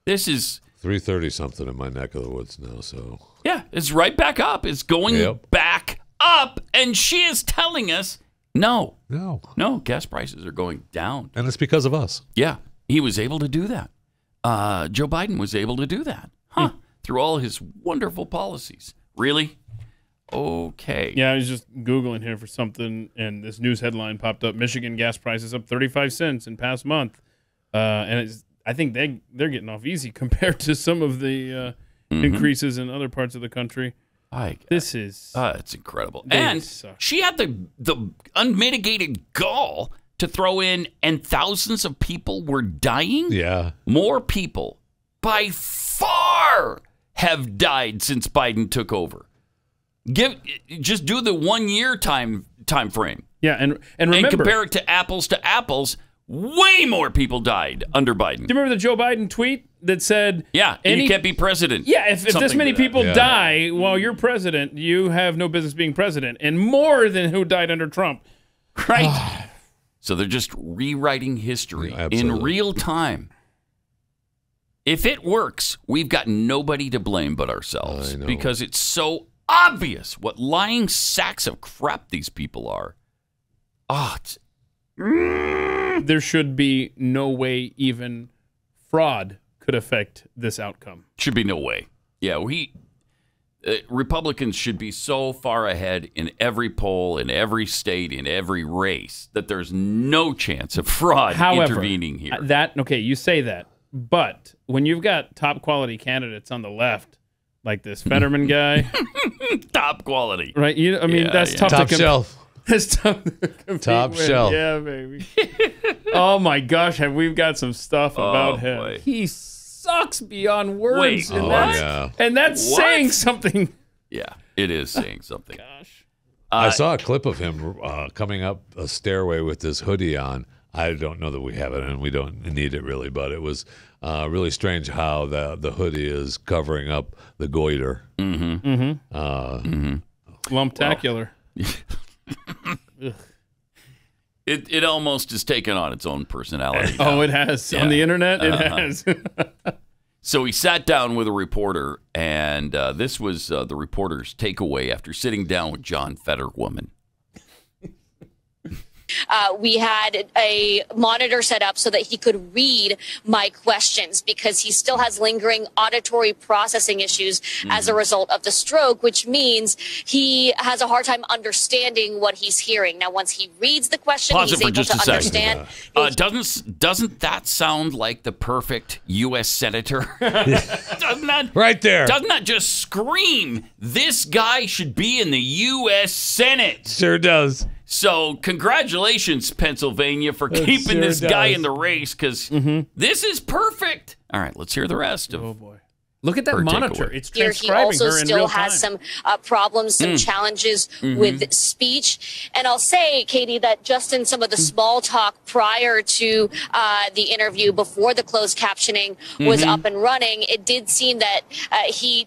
This is Three thirty something in my neck of the woods now. So yeah, it's right back up. It's going Yep. back up and she is telling us no. no, No, gas prices are going down. and it's because of us. Yeah, he was able to do that. Uh, Joe Biden was able to do that. Huh. Through all his wonderful policies. Really? Okay. Yeah, I was just Googling here for something, and this news headline popped up Michigan gas prices up 35 cents in past month. Uh, and it's, I think they, they're getting off easy compared to some of the uh, increases in other parts of the country. I, This is. uh, it's incredible. And suck. she had the the unmitigated gall to throw in, and thousands of people were dying. Yeah, More people by far have died since Biden took over. Give just do the one year time time frame. yeah, and, and remember. and compare it to apples to apples, way more people died under Biden. do you remember the Joe Biden tweet that said. Yeah, and any- you can't be president. Yeah, if, if this many people Yeah. die while you're president, you have no business being president, and more than who died under Trump. right? so they're just rewriting history Yeah, in real time. If it works, we've got nobody to blame but ourselves because it's so obvious what lying sacks of crap these people are. Oh, it's, There should be no way even fraud could affect this outcome. should be no way. Yeah, we uh, Republicans should be so far ahead in every poll, in every state, in every race that there's no chance of fraud However, intervening here. uh, that okay, you say that, but when you've got top quality candidates on the left, like this Fetterman guy, Top quality. right? You, I mean, Yeah, that's yeah. tough top to com- shelf. That's tough. To Top with. shelf. Yeah, baby. oh my gosh, have we got some stuff about him? boy. He sucks beyond words, Wait, and Oh, that's yeah. and that's What? saying something. Yeah, it is saying something. Gosh. I saw a clip of him uh, coming up a stairway with this hoodie on. I don't know that we have it, and we don't need it really, but it was uh, really strange how the the hoodie is covering up the goiter. Mm-hmm. Mm-hmm. Mm-hmm. Lumptacular. It it almost has taken on its own personality. oh, it has on the internet. It Uh-huh. has. So he sat down with a reporter, and uh, this was uh, the reporter's takeaway after sitting down with John Fetterwoman. Uh, we had a monitor set up so that he could read my questions because he still has lingering auditory processing issues as a result of the stroke, which means he has a hard time understanding what he's hearing. Now, once he reads the question, Pause he's it for able just to a second. understand. Uh, doesn't doesn't that sound like the perfect U.S. senator? doesn't that Right there. Doesn't that just scream this guy should be in the U.S. Senate? Sure does. So congratulations, Pennsylvania, for keeping sure this guy in the race because this is perfect. All right, let's hear the rest of. oh boy. Look at that monitor. takeaway. It's Here, he also her in still real has time. some uh, problems, some Mm. challenges Mm-hmm. with speech. And I'll say, Katie, that just in some of the small talk prior to uh, the interview, before the closed captioning was Mm-hmm. up and running, it did seem that uh, he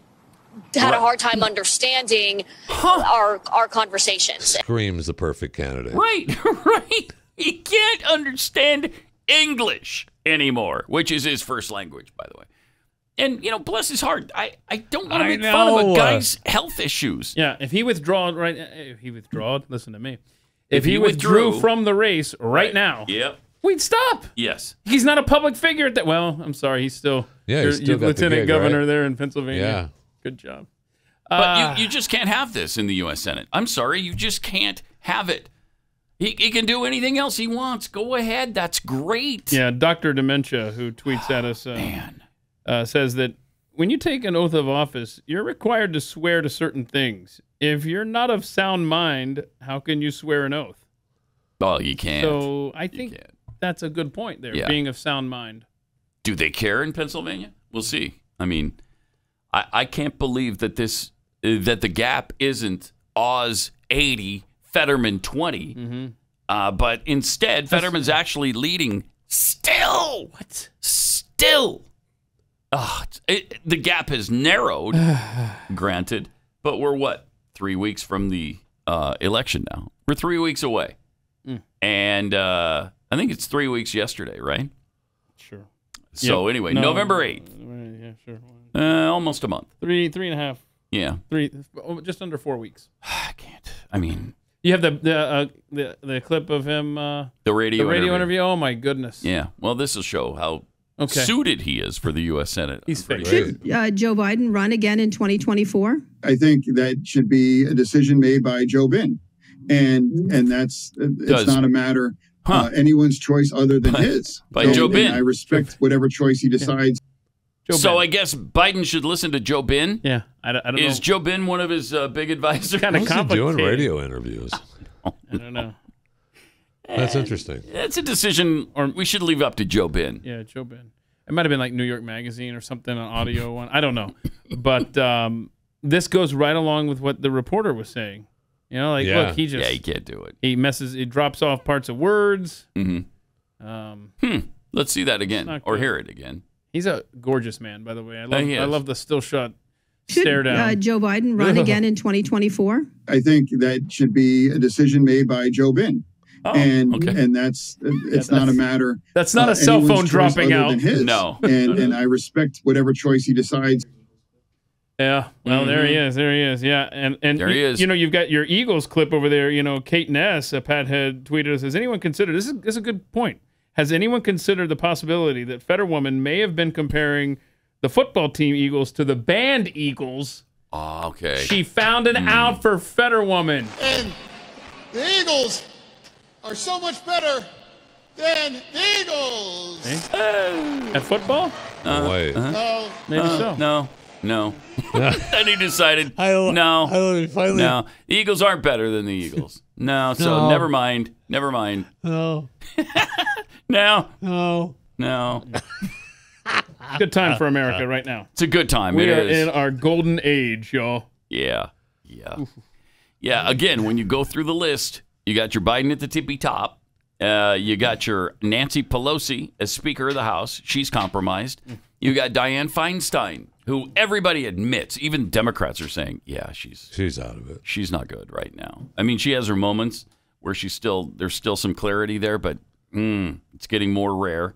had a hard time understanding our our conversations. Screams the perfect candidate. Right, right. He can't understand English. anymore, which is his first language, by the way. And you know, bless his heart, I, I don't want to I make fun of know. a guy's health issues. Yeah, if he withdrawed right, uh, uh, if he withdrawed, listen to me. If, If he, he withdrew, withdrew- from the race right, now, Yep. we'd stop. Yes. He's not a public figure at that. Well, I'm sorry, he's still Yeah, he's your- still your got the lieutenant gig, governor right? there in Pennsylvania. Yeah. Good job. But Ah. you, you just can't have this in the U.S. Senate. I'm sorry, you just can't have it. He, he can do anything else he wants. Go ahead. That's great. Yeah, Doctor Dementia, who tweets at us, uh, uh, says that when you take an oath of office, you're required to swear to certain things. If you're not of sound mind, how can you swear an oath? Well, you can't. So I think that's a good point there, Yeah. being of sound mind. Do they care in Pennsylvania? We'll see. I mean, I, I can't believe that this uh, that the gap isn't Oz 80, Fetterman 20. Mm-hmm. Uh, but instead, Fetterman's actually leading still. What? Still. Ah, it's- it, the gap has narrowed, granted, but we're what? Three weeks from the uh, election now. We're three weeks away. Mm. And uh, I think it's three weeks yesterday, right? Sure. So Yep. anyway, No. November 8th. Uh, Yeah, sure. Uh, almost a month. Three, three and a half, Yeah. Three, just under four weeks. I can't. I mean, You have the the uh, the, the clip of him, uh, the radio, the radio interview. Oh my goodness. Yeah. Well, this will show how Okay. suited he is for the U.S. Senate. He's I'm pretty fake. sure. uh, Joe Biden run again in 2024? I think that should be a decision made by Joe Biden, and and that's it's Does. not a matter Huh. uh, anyone's choice other than his. by So- Joe and Bin. I respect whatever choice he decides. Joe so Bin. I guess Biden should listen to Joe Bin. yeah, I, don't- I don't Is know. Joe Bin one of his uh, big advisors? Kinda What's he doing radio interviews? I don't know. That's interesting. That's a decision, or we should leave up to Joe Bin. Yeah, Joe Ben. It might have been like New York Magazine or something, an audio one. I don't know. But um, this goes right along with what the reporter was saying. You know, like, Yeah. look, he just Yeah, he can't do it. he messes, he drops off parts of words. hmm Um, Hmm. Let's see that again, or good. hear it again. He's a gorgeous man, by the way. I love, I love the still shot Should stare down. uh, Joe Biden run again in 2024? I think that should be a decision made by Joe Biden. Oh, and okay. and that's it's not a matter. That's not uh, a cell phone dropping out. Than his. No. and and I respect whatever choice he decides. Yeah, well, there he is. There he is. Yeah, and and Mm-hmm. There he you, is. you know, you've got your Eagles clip over there. You know, Kate Ness, a Pat had tweeted us. Has anyone considered this? Is this is a good point. Has anyone considered the possibility that Fetterwoman may have been comparing the football team Eagles to the band Eagles? Oh, okay. She found an hmm. out for Fetterwoman. And the Eagles are so much better than the Eagles. Eh? At football? Uh, Wait. Uh-huh. No, Maybe Uh, so. No, no. then he decided, I, no, I finally. no. The Eagles aren't better than the Eagles. No, so No. never mind. Never mind. No. No, No. no. Good time for America right now. It's a good time. We it are is. in our golden age, y'all. Yeah. Yeah. Yeah. Again, when you go through the list, you got your Biden at the tippy top. Uh, you got your Nancy Pelosi as Speaker of the House. She's compromised. You got Dianne Feinstein, who everybody admits, even Democrats are saying, yeah, she's She's out of it. she's not good right now. I mean, she has her moments where she's still there's still some clarity there, but mm, it's getting more rare.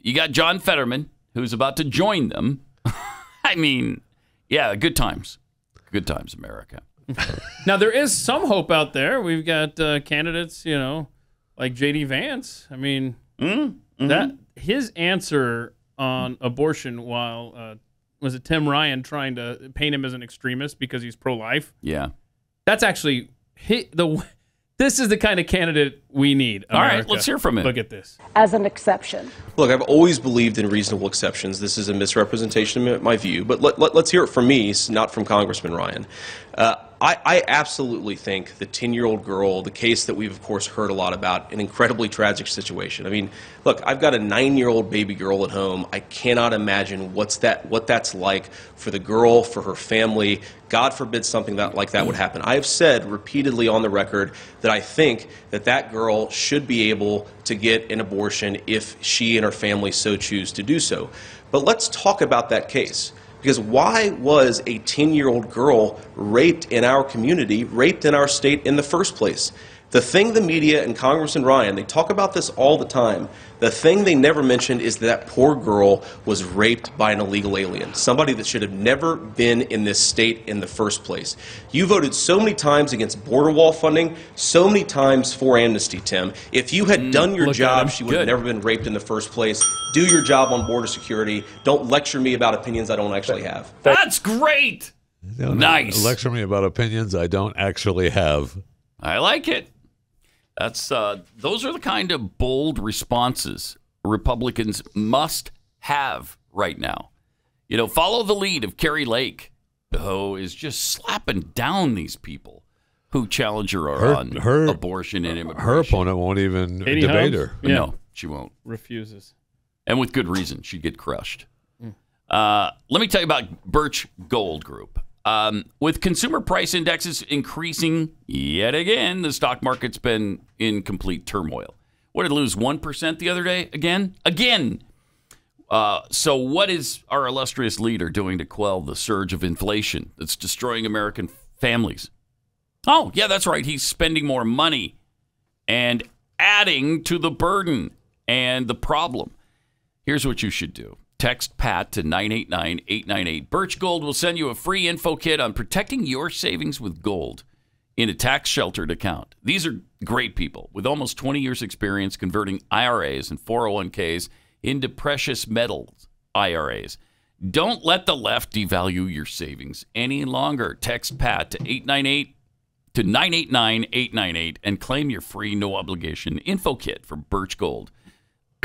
You got John Fetterman, who's about to join them. I mean, yeah, good times, good times, America. Now there is some hope out there. We've got uh, candidates, you know, like JD Vance. I mean, Mm-hmm. that his answer on abortion, while uh, was it Tim Ryan trying to paint him as an extremist because he's pro-life? Yeah. That's actually he, the. This is the kind of candidate we need. All right, let's hear from him. Look at this. as an exception. Look, I've always believed in reasonable exceptions. This is a misrepresentation of my view, but let, let, us hear it from me, not from Congressman Ryan. Uh, I, I absolutely think the 10 year old girl, the case that we've, of course, heard a lot about, an incredibly tragic situation. I mean, look, I've got a nine year old baby girl at home. I cannot imagine what's that, what that's like for the girl, for her family. God forbid something that, like that would happen. I have said repeatedly on the record that I think that that girl should be able to get an abortion if she and her family so choose to do so. But let's talk about that case. Because why was a 10 year old girl raped in our community, raped in our state in the first place? The thing the media and Congress and Ryan, they talk about this all the time. The thing they never mentioned is that poor girl was raped by an illegal alien, somebody that should have never been in this state in the first place. You voted so many times against border wall funding, so many times for amnesty, Tim. If you had mm, done your job, she would have never been raped in the first place. Do your job on border security. Don't lecture me about opinions I don't actually have. That's great. Don't Nice. Lecture me about opinions I don't actually have. I like it. That's uh, those are the kind of bold responses Republicans must have right now. You know, follow the lead of Kari Lake, who is just slapping down these people who challenge her, Her- on her- abortion and immigration. Her opponent won't even Katie debate Hobbs? her. Yeah. No, she won't. Refuses. and with good reason. She'd get crushed. Uh, let me tell you about Birch Gold Group. Um, with consumer price indexes increasing yet again, the stock market's been in complete turmoil. What did it lose? 1% the other day? Again? Again! Uh, so, what is our illustrious leader doing to quell the surge of inflation that's destroying American families? Oh, yeah, that's right. He's spending more money and adding to the burden and the problem. Here's what you should do. Text PAT to 989 898. Birch Gold will send you a free info kit on protecting your savings with gold in a tax sheltered account. These are great people with almost 20 years' experience converting IRAs and 401ks into precious metals IRAs. Don't let the left devalue your savings any longer. Text PAT to 898 to 989 898 and claim your free no obligation info kit from Birch Gold.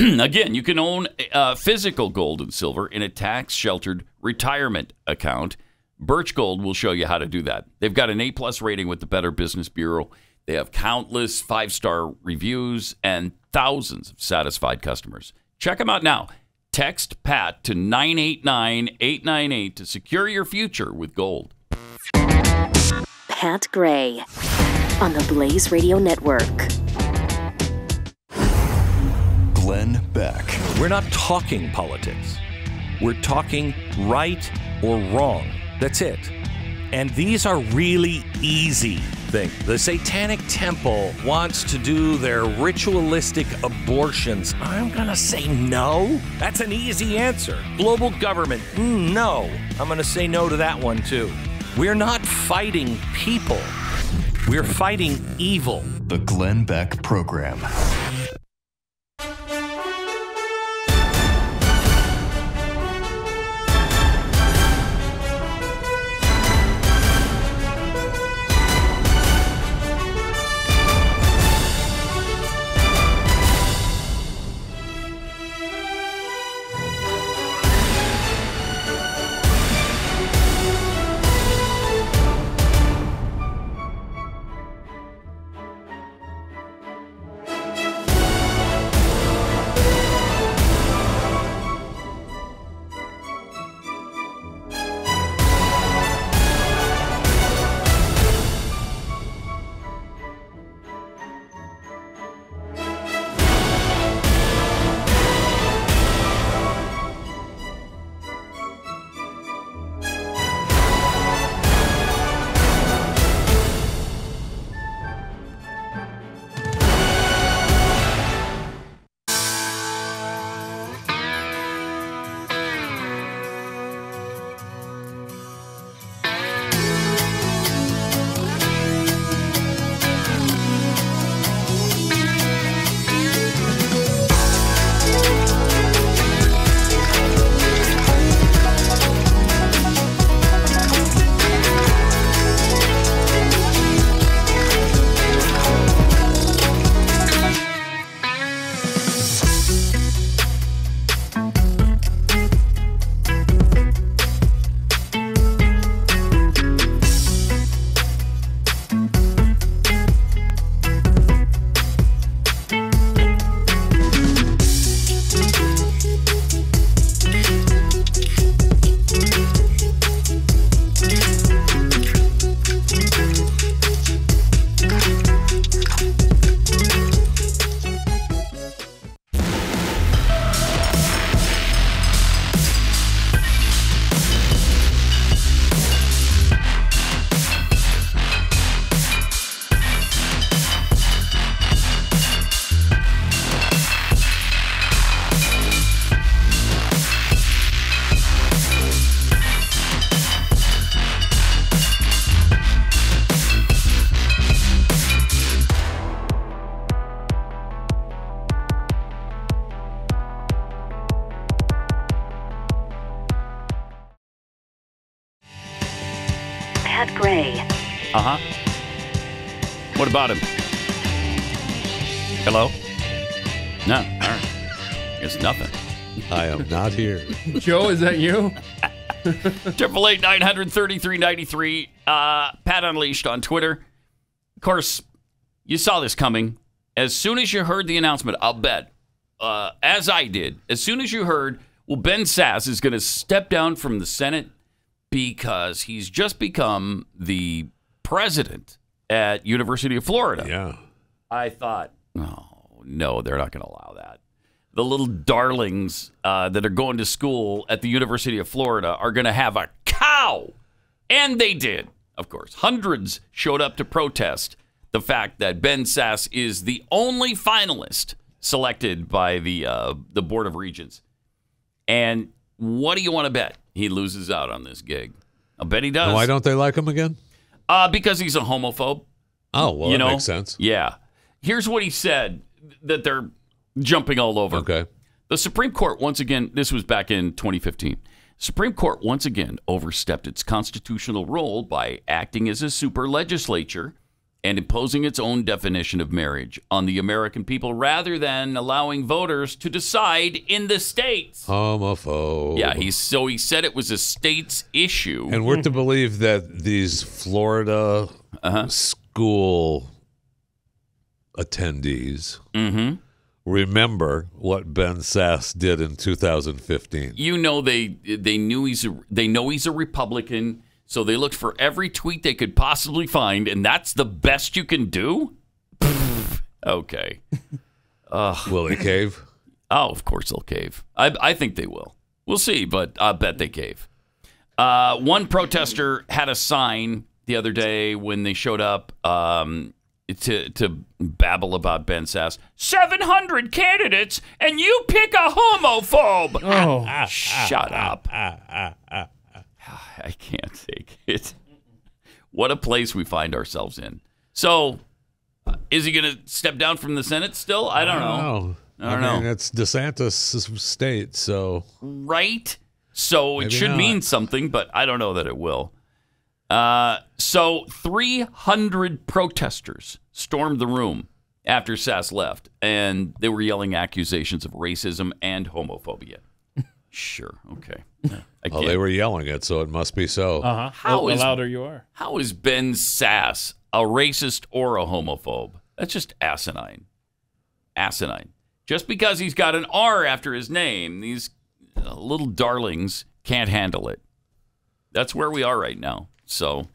Again, you can own uh, physical gold and silver in a tax sheltered retirement account. Birch Gold will show you how to do that. They've got an A plus rating with the Better Business Bureau. They have countless five star reviews and thousands of satisfied customers. Check them out now. Text PAT to 989 898 to secure your future with gold. Pat Gray on the Blaze Radio Network. Glenn Beck. We're not talking politics. We're talking right or wrong. That's it. And these are really easy things. The Satanic Temple wants to do their ritualistic abortions. I'm going to say no. That's an easy answer. Global government, no. I'm going to say no to that one too. We're not fighting people, we're fighting evil. The Glenn Beck Program. Not here. Joe, is that you? Triple eight nine hundred thirty three ninety three. Uh, Pat Unleashed on Twitter. Of course, you saw this coming. As soon as you heard the announcement, I'll bet, uh, as I did, as soon as you heard, well, Ben Sasse is going to step down from the Senate because he's just become the president at University of Florida. Yeah. I thought, oh no, they're not going to allow that. The little darlings uh, that are going to school at the University of Florida are going to have a cow, and they did. Of course, hundreds showed up to protest the fact that Ben Sasse is the only finalist selected by the uh, the Board of Regents. And what do you want to bet? He loses out on this gig. I bet he does. Why don't they like him again? Uh, because he's a homophobe. Oh, well, you that know? makes sense. Yeah. Here's what he said that they're jumping all over. Okay. The Supreme Court, once again, this was back in 2015. Supreme Court once again overstepped its constitutional role by acting as a super legislature and imposing its own definition of marriage on the American people rather than allowing voters to decide in the states. Homophobe. Yeah, he's so he said it was a state's issue. And we're to believe that these Florida Uh-huh. school attendees Mm-hmm. Remember what Ben Sasse did in 2015. you know they they knew he's a, they know he's a Republican, so they looked for every tweet they could possibly find, and that's the best you can do. okay. Ugh. Will they cave? Oh, of course they'll cave. I I think they will. We'll see, but I bet they cave. Uh, one protester had a sign the other day when they showed up um, to to babble about Ben Sasse. Seven hundred candidates, and you pick a homophobe. Oh, ah, ah, ah, shut up! I can't take it. What a place we find ourselves in. So, uh, is he going to step down from the Senate still? I don't know. I don't mean, know. it's DeSantis' state, so right? So it should not. mean something, but I don't know that it will. Uh, so 300 protesters stormed the room after Sasse left, and they were yelling accusations of racism and homophobia. sure, okay. I oh, they were yelling it, so it must be so. Uh huh. How the is- louder you are. How is Ben Sasse a racist or a homophobe? That's just asinine. Asinine. Just because he's got an R after his name, these uh, little darlings can't handle it. That's where we are right now. So, Is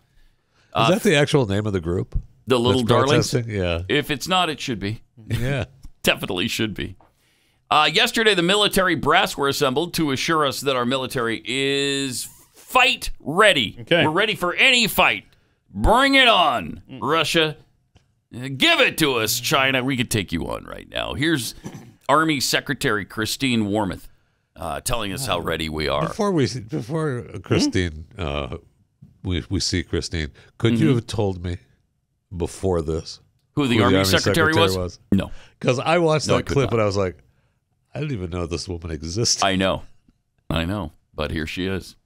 uh, that the actual name of the group? The little that's darlings? Yeah. If it's not, it should be. Yeah. Definitely should be. Uh, yesterday, the military brass were assembled to assure us that our military is fight ready. Okay. We're ready for any fight. Bring it on, Russia. Uh, Give it to us, China. We could take you on right now. Here's Army Secretary Christine Wormuth uh, telling us how ready we are. Before we before Christine, uh, we we see Christine. Could you Mhm. have told me before this Who the Army Secretary was? was? No. because I watched No, that could clip not. and I was like, I didn't even know this woman existed. I know. I know. But here she is.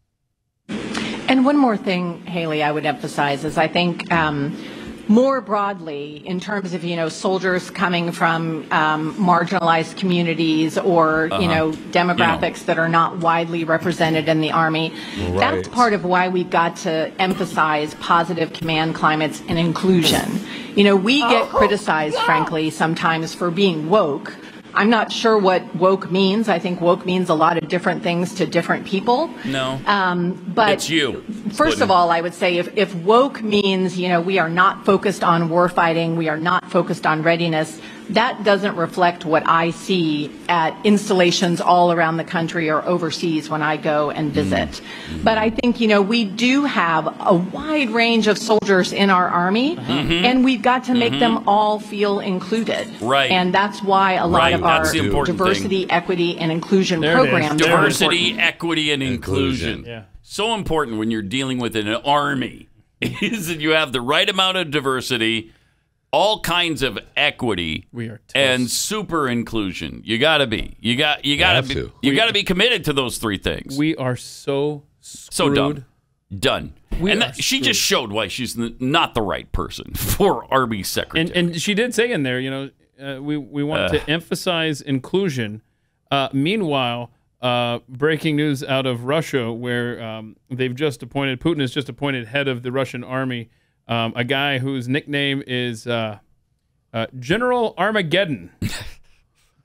And one more thing, Haley, I would emphasize is I think um, more broadly, in terms of you know soldiers coming from um, marginalized communities or Uh-huh. you know You demographics that are not widely represented in the Army, that's part of why we've got to emphasize positive command climates and inclusion. You know, we get criticized, frankly, sometimes for being woke. I'm not sure what woke means. I think woke means a lot of different things to different people. No. Um, but it's you. First of all, I would say if, if woke means, you know, we are not focused on warfighting, we are not focused on readiness, that doesn't reflect what I see at installations all around the country or overseas when I go and visit. But I think, you know, we do have a wide range of soldiers in our Army, Mhm. and we've got to make Mhm. them all feel included. Right. And that's why a lot Right, of our that's the important thing. diversity, equity, and inclusion There programs are Diversity, important. equity, and inclusion. Yeah. So important when you're dealing with an army is that you have the right amount of diversity, all kinds of equity, We are and super inclusion. You got to be. You got you got to to. You got to be committed to those three things. We are so so screwed. dumb. Done. We and that, she just showed why she's not the right person for Army secretary. And and she did say in there, you know, uh, we we want Uh. to emphasize inclusion. Uh, meanwhile, uh, breaking news out of Russia, where um, they've just appointed Putin has just appointed head of the Russian army, um, a guy whose nickname is uh, uh, General Armageddon.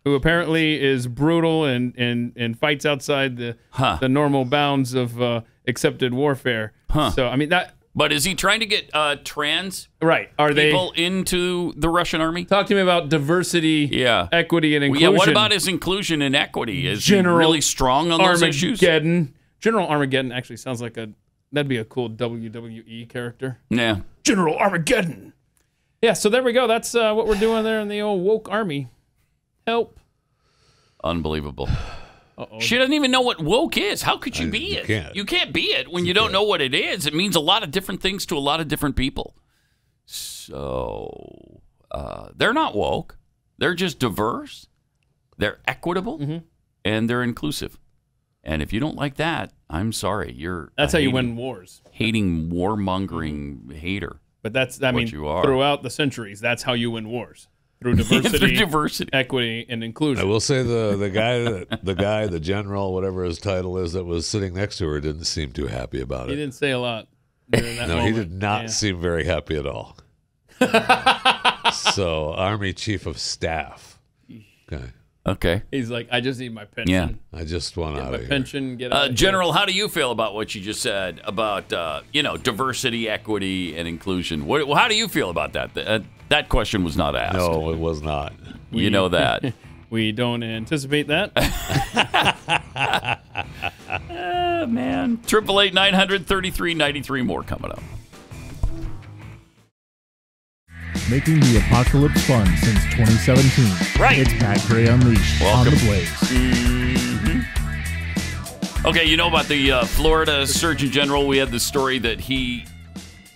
Who apparently is brutal and, and, and fights outside the the normal bounds of uh, accepted warfare. Huh. So I mean that. But is he trying to get uh, trans right? Are they people into the Russian army? Talk to me about diversity, yeah, equity, and Well, inclusion. yeah, what about his inclusion and equity? Is General he really strong on those issues? Armageddon. General Armageddon actually sounds like a that'd be a cool WWE character. Yeah. General Armageddon. Yeah, so there we go. That's uh, what we're doing there in the old woke army. Help. Unbelievable. Uh-oh. She doesn't even know what woke is. How could you be it? can't. You can't be it when you, don't know what it is. It means a lot of different things to a lot of different people. So uh, they're not woke. They're just diverse. They're equitable, Mm-hmm. and they're inclusive. And if you don't like that, I'm sorry. You're That's a how you win wars. Hating, warmongering hater. But that's I What mean you are. throughout the centuries, that's how you win wars. Through diversity, Through diversity. equity, and inclusion. I will say the the guy that the guy the general whatever his title is that was sitting next to her didn't seem too happy about it. He didn't say a lot during that No, he did not Yeah. seem very happy at all. so, Army Chief of Staff. Okay. Okay. He's like, I just need my pension. Yeah. I just want Get out my of here. pension. Get out Uh, of here. General, how do you feel about what you just said about uh, you know diversity, equity, and inclusion? What, how do you feel about that? Th- uh, that question was not asked. No, it was not. You know that. we don't anticipate that. Ah, man. Triple eight nine hundred thirty three ninety three more coming up. Making the apocalypse fun since 2017. Right. It's Pat Gray Unleashed on the Welcome. Blaze. Okay, you know about the uh, Florida Surgeon General? We had the story that he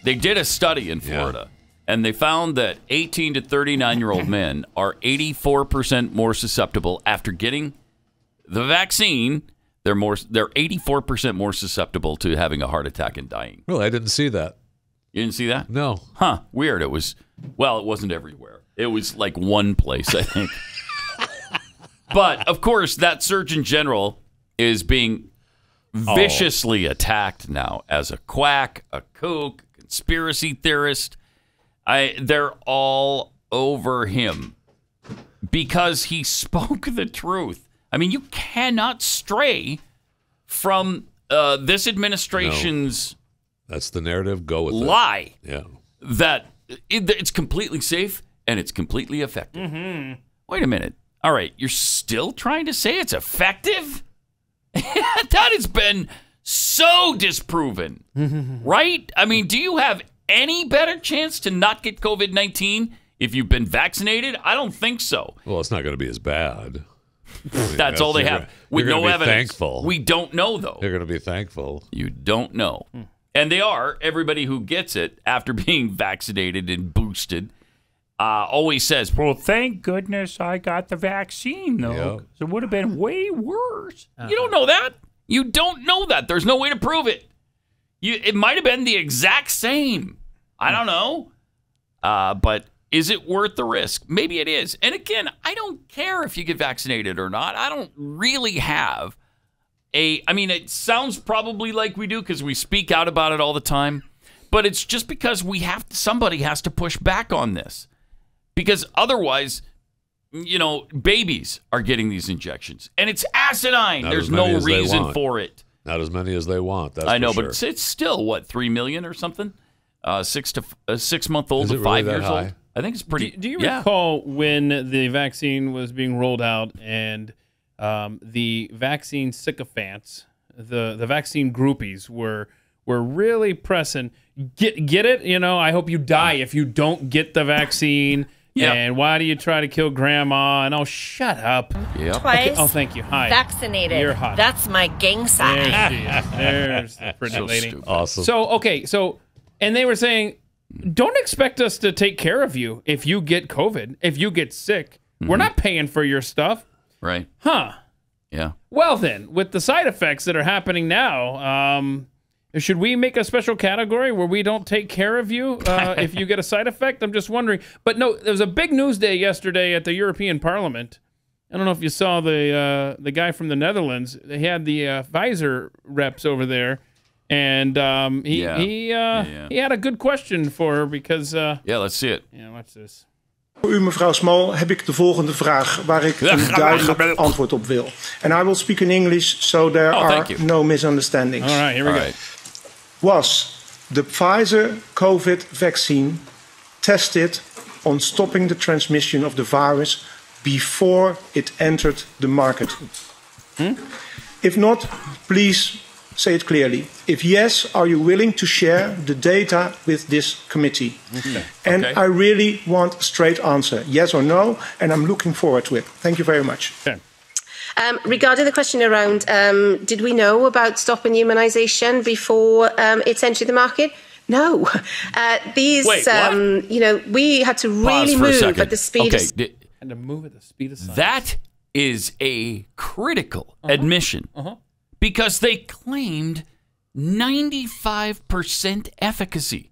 they did a study in Florida, and they found that 18 to 39 year old men are 84 percent more susceptible after getting the vaccine. They're more they're 84 percent more susceptible to having a heart attack and dying. Really, I didn't see that. You didn't see that? No. Huh? Weird. It was well, it wasn't everywhere. It was like one place, I think. but of course, that Surgeon General is being viciously attacked now as a quack, a kook, conspiracy theorist. I they're all over him because he spoke the truth. I mean, you cannot stray from uh, this administration's That's the narrative. Go with lie it. Yeah. that it, it's completely safe and it's completely effective. Mm-hmm. Wait a minute. All right, you're still trying to say it's effective? that has been so disproven, right? I mean, do you have any better chance to not get COVID 19 if you've been vaccinated? I don't think so. Well, it's not going to be as bad. That's all they have. gonna- With you're no gonna be evidence. Thankful. We don't know, though. You're going to be thankful. You don't know. And they are, everybody who gets it after being vaccinated and boosted uh, always says, Well, thank goodness I got the vaccine, though. Yep. 'cause It would have been way worse. You don't know that. You don't know that. There's no way to prove it. You, it might have been the exact same. I don't know. Uh, but is it worth the risk? Maybe it is. And again, I don't care if you get vaccinated or not. I don't really have a I mean it sounds probably like we do because we speak out about it all the time, but it's just because we have somebody has to push back on this. Because otherwise, you know, babies are getting these injections and it's asinine. Not There's as many no as they reason want. for it. Not as many as they want. That's I know, for but it's, it's still what, 3 million or something? Uh, 6 to uh, 6 month old Is to it really 5 that years high? old. I think it's pretty Do, do you yeah. recall when the vaccine was being rolled out and um, the vaccine sycophants, the the vaccine groupies were were really pressing get get it? You know, I hope you die if you don't get the vaccine. Yeah. And why do you try to kill grandma? And oh, shut up. Yeah. Twice. Oh, thank you. Hi. Vaccinated. You're hot. That's my gang There sign. she is. There's the pretty So lady. stupid. awesome. So okay, so and they were saying, don't expect us to take care of you if you get COVID, if you get sick. We're not paying for your stuff, Right. huh? Yeah. Well then, with the side effects that are happening now, um, Should we make a special category where we don't take care of you uh, if you get a side effect? I'm just wondering. But no, there was a big news day yesterday at the European Parliament. I don't know if you saw the uh, the guy from the Netherlands. They had the uh, Pfizer reps over there, and um, he Yeah. he uh, Yeah, yeah. he had a good question for her because uh, Yeah, let's see it. yeah, watch this. Voor u, mevrouw Small, heb ik de volgende vraag waar ik een duidelijk antwoord op wil. And I will speak in English so there Oh, are no misunderstandings. All right, here we go. Was the Pfizer COVID vaccine tested on stopping the transmission of the virus before it entered the market? Hmm? If not, please say it clearly. If yes, are you willing to share the data with this committee? And Okay. I really want a straight answer, yes or no, and I'm looking forward to it. Thank you very much. Um, regarding the question around, um, did we know about stopping humanisation before um, it's entered the market? No. Uh, these, Wait, um, you know, we had to really Pause for a move second. at the speed okay, of di- And to move at the speed of sound. that is a critical Uh-huh. admission because they claimed 95% efficacy.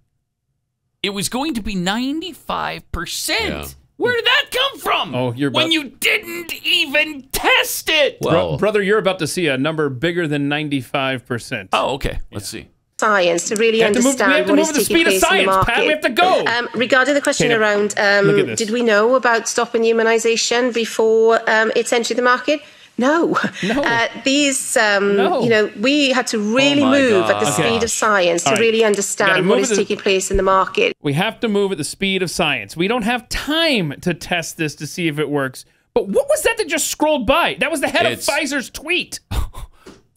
It was going to be 95%. Where did that come from? Oh, you're when you didn't even test it. Bro- brother, you're about to see a number bigger than 95%. Oh, okay. Let's see. science to really We have we understand have to move is at the taking speed of in the science, market. Pat. We have to go. Um, regarding the question Okay, around, um, did we know about stopping humanisation before um, it's entered the market? No. No. Uh, these, um, No. you know, we had to really Oh my move at the gosh. speed of science to All right. really Gotta understand move what at is the- taking place in the market. We have to move at the speed of science. We don't have time to test this to see if it works. But what was that that just scrolled by? That was the head It's- of Pfizer's tweet.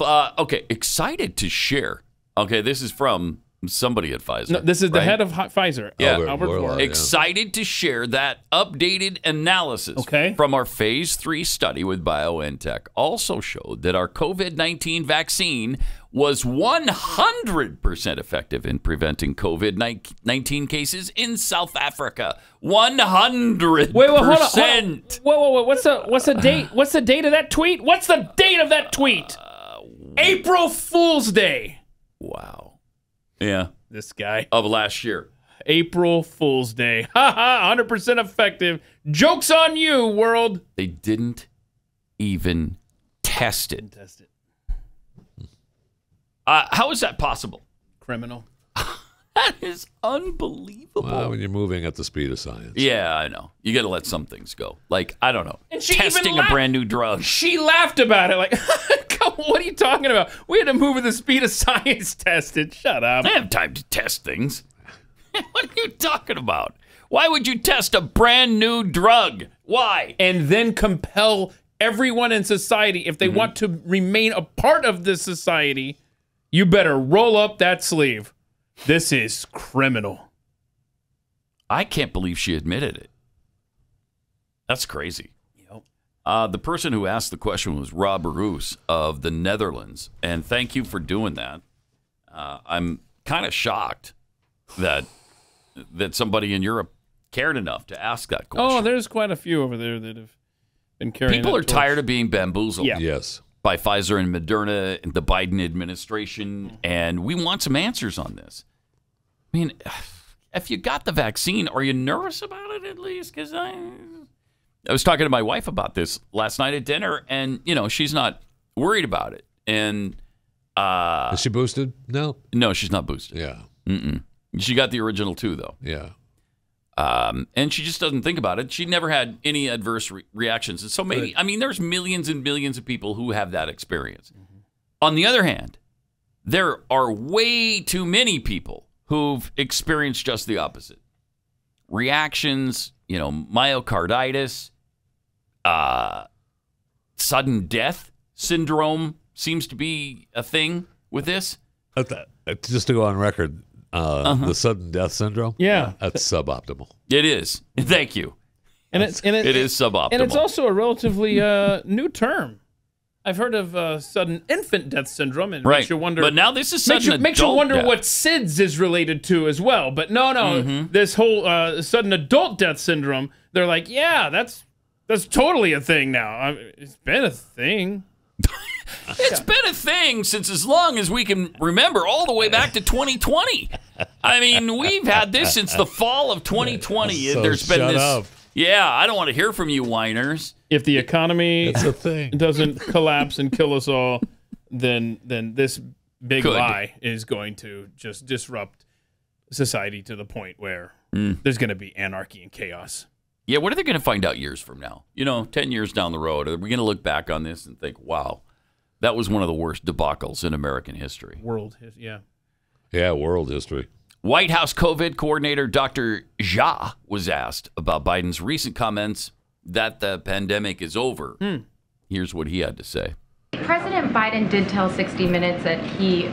Uh, okay, excited to share. Okay, this is from somebody at Pfizer. No, this is the head of Hi- Pfizer. Yeah, Albert, Bourla. excited to share that updated analysis Okay. from our phase three study with BioNTech. Also showed that our COVID 19 vaccine was 100% effective in preventing COVID 19 cases in South Africa. 100%. Wait, wait, hold on. Hold on. Whoa, whoa, whoa. What's the what's the date? What's the date of that tweet? What's the date of that tweet? Uh, April Fool's Day. Wow. Yeah. This guy. Of last year. April Fool's Day. Ha ha, 100% effective. Joke's on you, world. They didn't even test it. Test it. Uh, how is that possible? Criminal. That is unbelievable. Well, when you're moving at the speed of science. Yeah, I know. You got to let some things go. Like, I don't know. And she even testing a brand new drug. She laughed about it. Like, come what are you talking about? We had to move at the speed of science tested. Shut up. I have time to test things. what are you talking about? Why would you test a brand new drug? Why? And then compel everyone in society, if they Mm-hmm. want to remain a part of this society, you better roll up that sleeve. This is criminal. I can't believe she admitted it. That's crazy. Uh, the person who asked the question was Rob Roos of the Netherlands, and thank you for doing that. Uh, I'm kind of shocked that that somebody in Europe cared enough to ask that question. Oh, there's quite a few over there that have been carrying. People are torch. tired of being bamboozled. Yeah. Yes. By Pfizer and Moderna and the Biden administration, and we want some answers on this. I mean, if you got the vaccine, are you nervous about it at least? Because I, I was talking to my wife about this last night at dinner, and you know she's not worried about it. And uh, Is she boosted? No. no, she's not boosted. Yeah. Mm-mm. She got the original two though. Yeah. Um, and she just doesn't think about it. She never had any adverse re- reactions. And so maybe, I mean, there's millions and millions of people who have that experience. On the other hand, there are way too many people who've experienced just the opposite reactions, you know, myocarditis, uh, sudden death syndrome seems to be a thing with this. At that, uh, just to go on record, uh, Uh-huh. the sudden death syndrome. Yeah. that's suboptimal. It is. Thank you. and it's and it, It is suboptimal. and it's also a relatively uh, new term. I've heard of uh, sudden infant death syndrome, and Right. makes you wonder. But now this is makes you, sudden makes you wonder death. what SIDS is related to as well. But no, no, Mhm. this whole uh, sudden adult death syndrome. They're like, yeah, that's that's totally a thing now. I, it's been a thing. It's been a thing since as long as we can remember, all the way back to 2020. I mean, we've had this since the fall of 2020. So There's been shut this. up. Yeah, I don't want to hear from you whiners. If the economy a thing. doesn't collapse and kill us all, then then this big Could. lie is going to just disrupt society to the point where Mm. there's going to be anarchy and chaos. Yeah, what are they going to find out years from now? You know, 10 years down the road, are we going to look back on this and think, wow, that was one of the worst debacles in American history? World, his- yeah. Yeah, world history. White House COVID coordinator Dr. Jha was asked about Biden's recent comments that the pandemic is over. Here's what he had to say. President Biden did tell 60 Minutes that he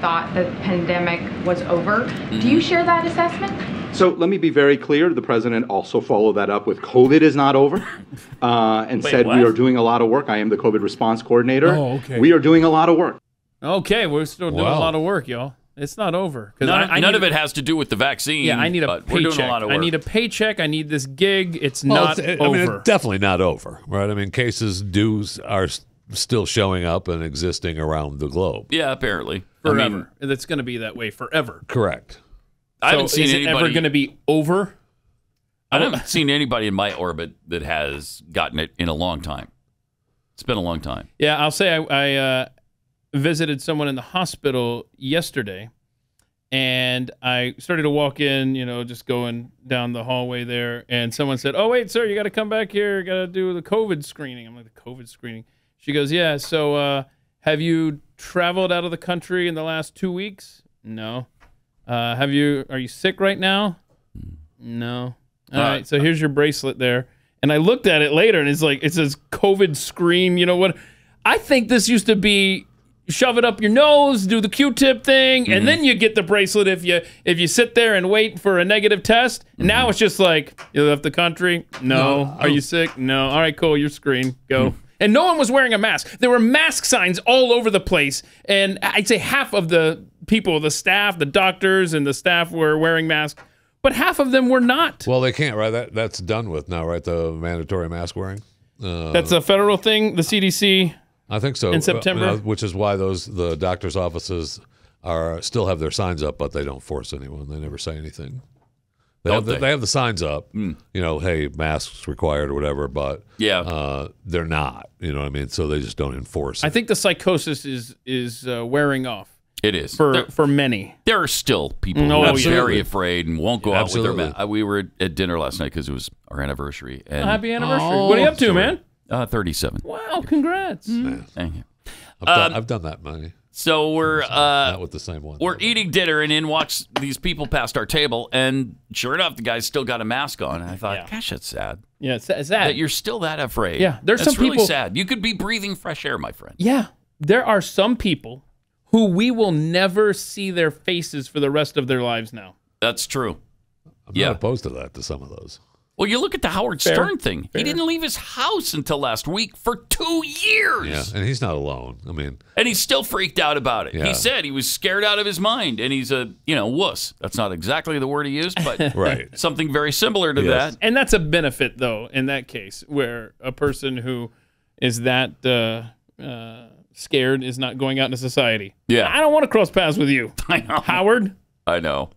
thought the pandemic was over. Do you share that assessment? So let me be very clear. The president also followed that up with COVID is not over uh, and Wait, said what? we are doing a lot of work. I am the COVID response coordinator. Oh, okay. We are doing a lot of work. Okay, we're still doing a lot of work, y'all. It's not over. 'Cause None, I- I none need of it has to do with the vaccine. Yeah, I need a paycheck. We're doing a lot of work. I need a paycheck. I need this gig. It's Well, not it's- over. I mean, it's definitely not over, right? I mean, cases do are still showing up and existing around the globe. yeah, apparently. I forever. mean, it's going to be that way forever. Correct. I haven't So seen is it anybody. ever going to be over? I haven't seen anybody in my orbit that has gotten it in a long time. It's been a long time. Yeah, I'll say I, I uh, visited someone in the hospital yesterday, and I started to walk in, you know, just going down the hallway there, and someone said, "Oh wait, sir, you got to come back here. Got to do the COVID screening." I'm like, "The COVID screening?" She goes, "Yeah." So, uh, have you traveled out of the country in the last two weeks? No. Uh, have you? Are you sick right now? No. All Uh, right. So here's your bracelet there. And I looked at it later, and it's like it says COVID screen. You know what? I think this used to be shove it up your nose, do the Q-tip thing, Mm-hmm. and then you get the bracelet if you if you sit there and wait for a negative test. And now it's just like you left the country. No. No, Are you sick? No. All right, cool. Your screen. Go. And no one was wearing a mask. There were mask signs all over the place, and I'd say half of the people, the staff, the doctors, and the staff were wearing masks, but half of them were not. Well, they can't, right? That that's done with now, right? The mandatory mask wearing. Uh, That's a federal thing. The CDC. I think so. in September? uh, which is why those the doctors' offices are still have their signs up, but they don't force anyone. They never say anything. They Don't have the, they? they have the signs up, you know, hey, masks required or whatever, but Yeah. uh, they're not. You know what I mean? So they just don't enforce. I it. think the psychosis is is uh, wearing off It is for There- for many. There are still people Mm, who oh, are yeah. very afraid and won't go out with their mask. We were at dinner last night because it was our anniversary. And Happy anniversary. what are you up to, Sorry. man? Uh, 37. Wow, congrats. Thank you. I've, done, Um, I've done that many. So we're uh, Not with the same one. we're eating dinner, and in walks these people past our table, and sure enough, the guy's still got a mask on. And I thought, gosh, that's sad. Yeah, it's, it's that. That you're still that afraid. Yeah, there's That's some really people- sad. You could be breathing fresh air, my friend. Yeah, there are some people who we will never see their faces for the rest of their lives now. That's true. I'm yeah. not opposed to that. To some of those. Well, you look at the Howard Fair. Stern thing. Fair. He didn't leave his house until last week for two years. Yeah, and he's not alone. I mean, And he's still freaked out about it. Yeah. He said he was scared out of his mind, and he's a you know wuss. That's not exactly the word he used, but Right. something very similar to Yes. that. And that's a benefit, though, in that case, where a person who is that uh, uh, scared is not going out into society. Yeah. I don't want to cross paths with you, I know. Howard. I know.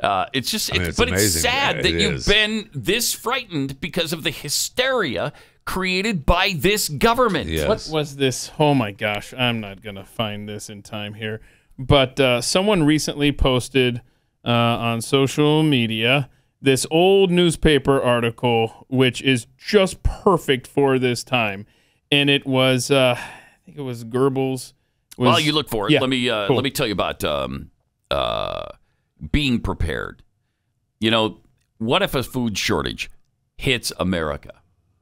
Uh, it's just, I mean, it's, it's but it's amazing. sad It that you've is. been this frightened because of the hysteria created by this government. Yes. What was this? Oh my gosh, I'm not gonna find this in time here. But uh, someone recently posted uh, on social media this old newspaper article, which is just perfect for this time, and it was uh, I think it was Goebbels. Was, While you look for it, Yeah, let me uh, cool. let me tell you about um, uh, being prepared. You know, what if a food shortage hits America?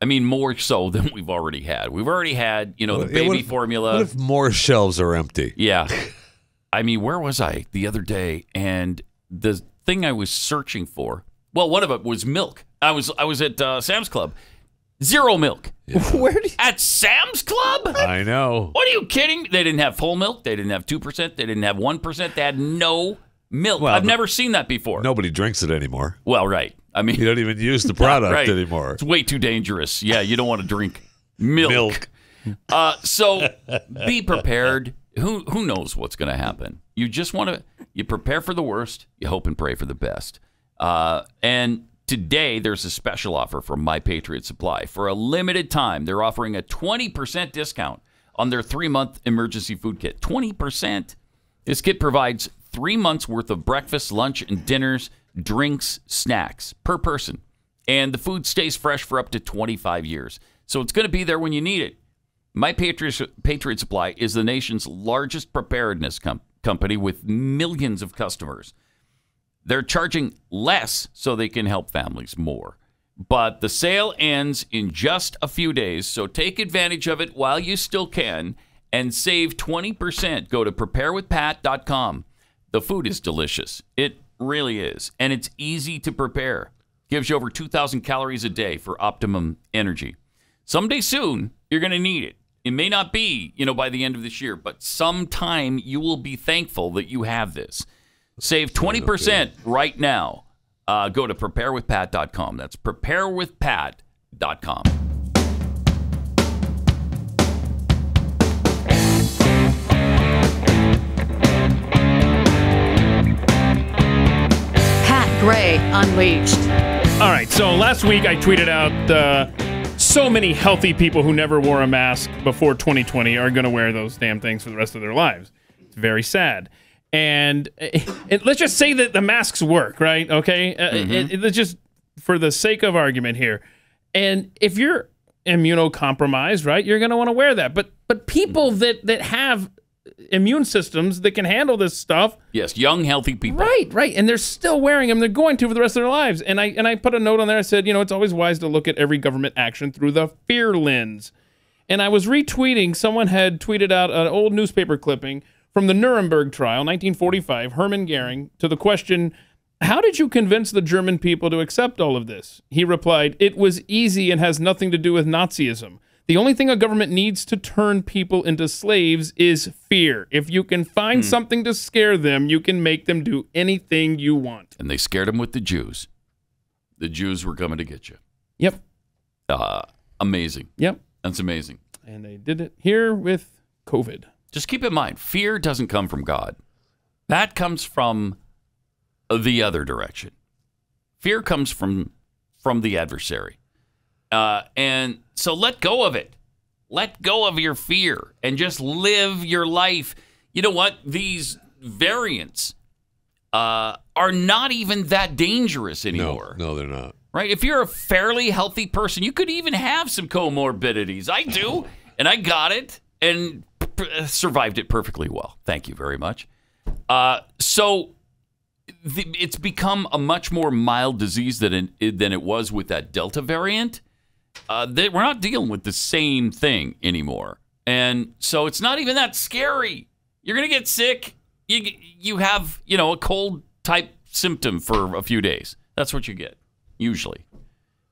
I mean, more so than we've already had. We've already had, you know, the baby what if- formula. What if more shelves are empty? Yeah. I mean, where was I the other day? And the thing I was searching for, well, one of it was milk. I was I was at uh, Sam's Club. Zero milk. Where did At Sam's Club? I know. What are you kidding? They didn't have full milk. They didn't have 2%. They didn't have 1%. They had no milk. Well, I've never seen that before. Nobody drinks it anymore. Well, right. I mean, You don't even use the product right. anymore. It's way too dangerous. Yeah, you don't want to drink milk. Milk. Uh, so be prepared. Who who knows what's going to happen? You just want to you prepare for the worst. You hope and pray for the best. Uh, and today there's a special offer from My Patriot Supply for a limited time. They're offering a 20% discount on their three month emergency food kit. 20%. This kit provides three months worth of breakfast, lunch, and dinners, drinks, snacks per person. And the food stays fresh for up to 25 years. So it's going to be there when you need it. My Patriot, Patriot Supply is the nation's largest preparedness com- company with millions of customers. They're charging less so they can help families more. But the sale ends in just a few days, so take advantage of it while you still can and save 20%. Go to preparewithpat.com. The food is delicious. It really is. And it's easy to prepare. Gives you over 2,000 calories a day for optimum energy. Someday soon, you're going to need it. It may not be, you know, by the end of this year, but sometime you will be thankful that you have this. Save 20% right now. Uh, go to preparewithpat.com. That's preparewithpat.com. Gray Unleashed. All right, so last week I tweeted out uh, so many healthy people who never wore a mask before 2020 are going to wear those damn things for the rest of their lives. It's very sad. And, and let's just say that the masks work, right? Okay, uh, it- it- let's just for the sake of argument here. And if you're immunocompromised, right, you're going to want to wear that. But but people that that have immune systems that can handle this stuff, Yes, young, healthy people. Right, right, and they're still wearing them. They're going to for the rest of their lives. And I and I put a note on there. I said, you know, it's always wise to look at every government action through the fear lens. And I was retweeting. Someone had tweeted out an old newspaper clipping from the Nuremberg trial, 1945. Hermann Goering to the question. How did you convince the German people to accept all of this? He replied, It was easy and has nothing to do with Nazism. The only thing a government needs to turn people into slaves is fear. If you can find something to scare them, you can make them do anything you want. And they scared them with the Jews. The Jews were coming to get you. Yep. Uh, amazing. Yep. That's amazing. And they did it here with COVID. Just keep in mind, fear doesn't come from God. That comes from the other direction. Fear comes from from the adversary. Uh, and so let go of it. Let go of your fear and just live your life. You know what? These variants uh, are not even that dangerous anymore. No, they're not. Right? If you're a fairly healthy person, you could even have some comorbidities. I do, and I got it and survived it perfectly well. Thank you very much. Uh, so the, it's become a much more mild disease than it, than it was with that Delta variant. Uh, that we're not dealing with the same thing anymore, and so it's not even that scary. You're gonna get sick. You you have you know a cold type symptom for a few days. That's what you get usually.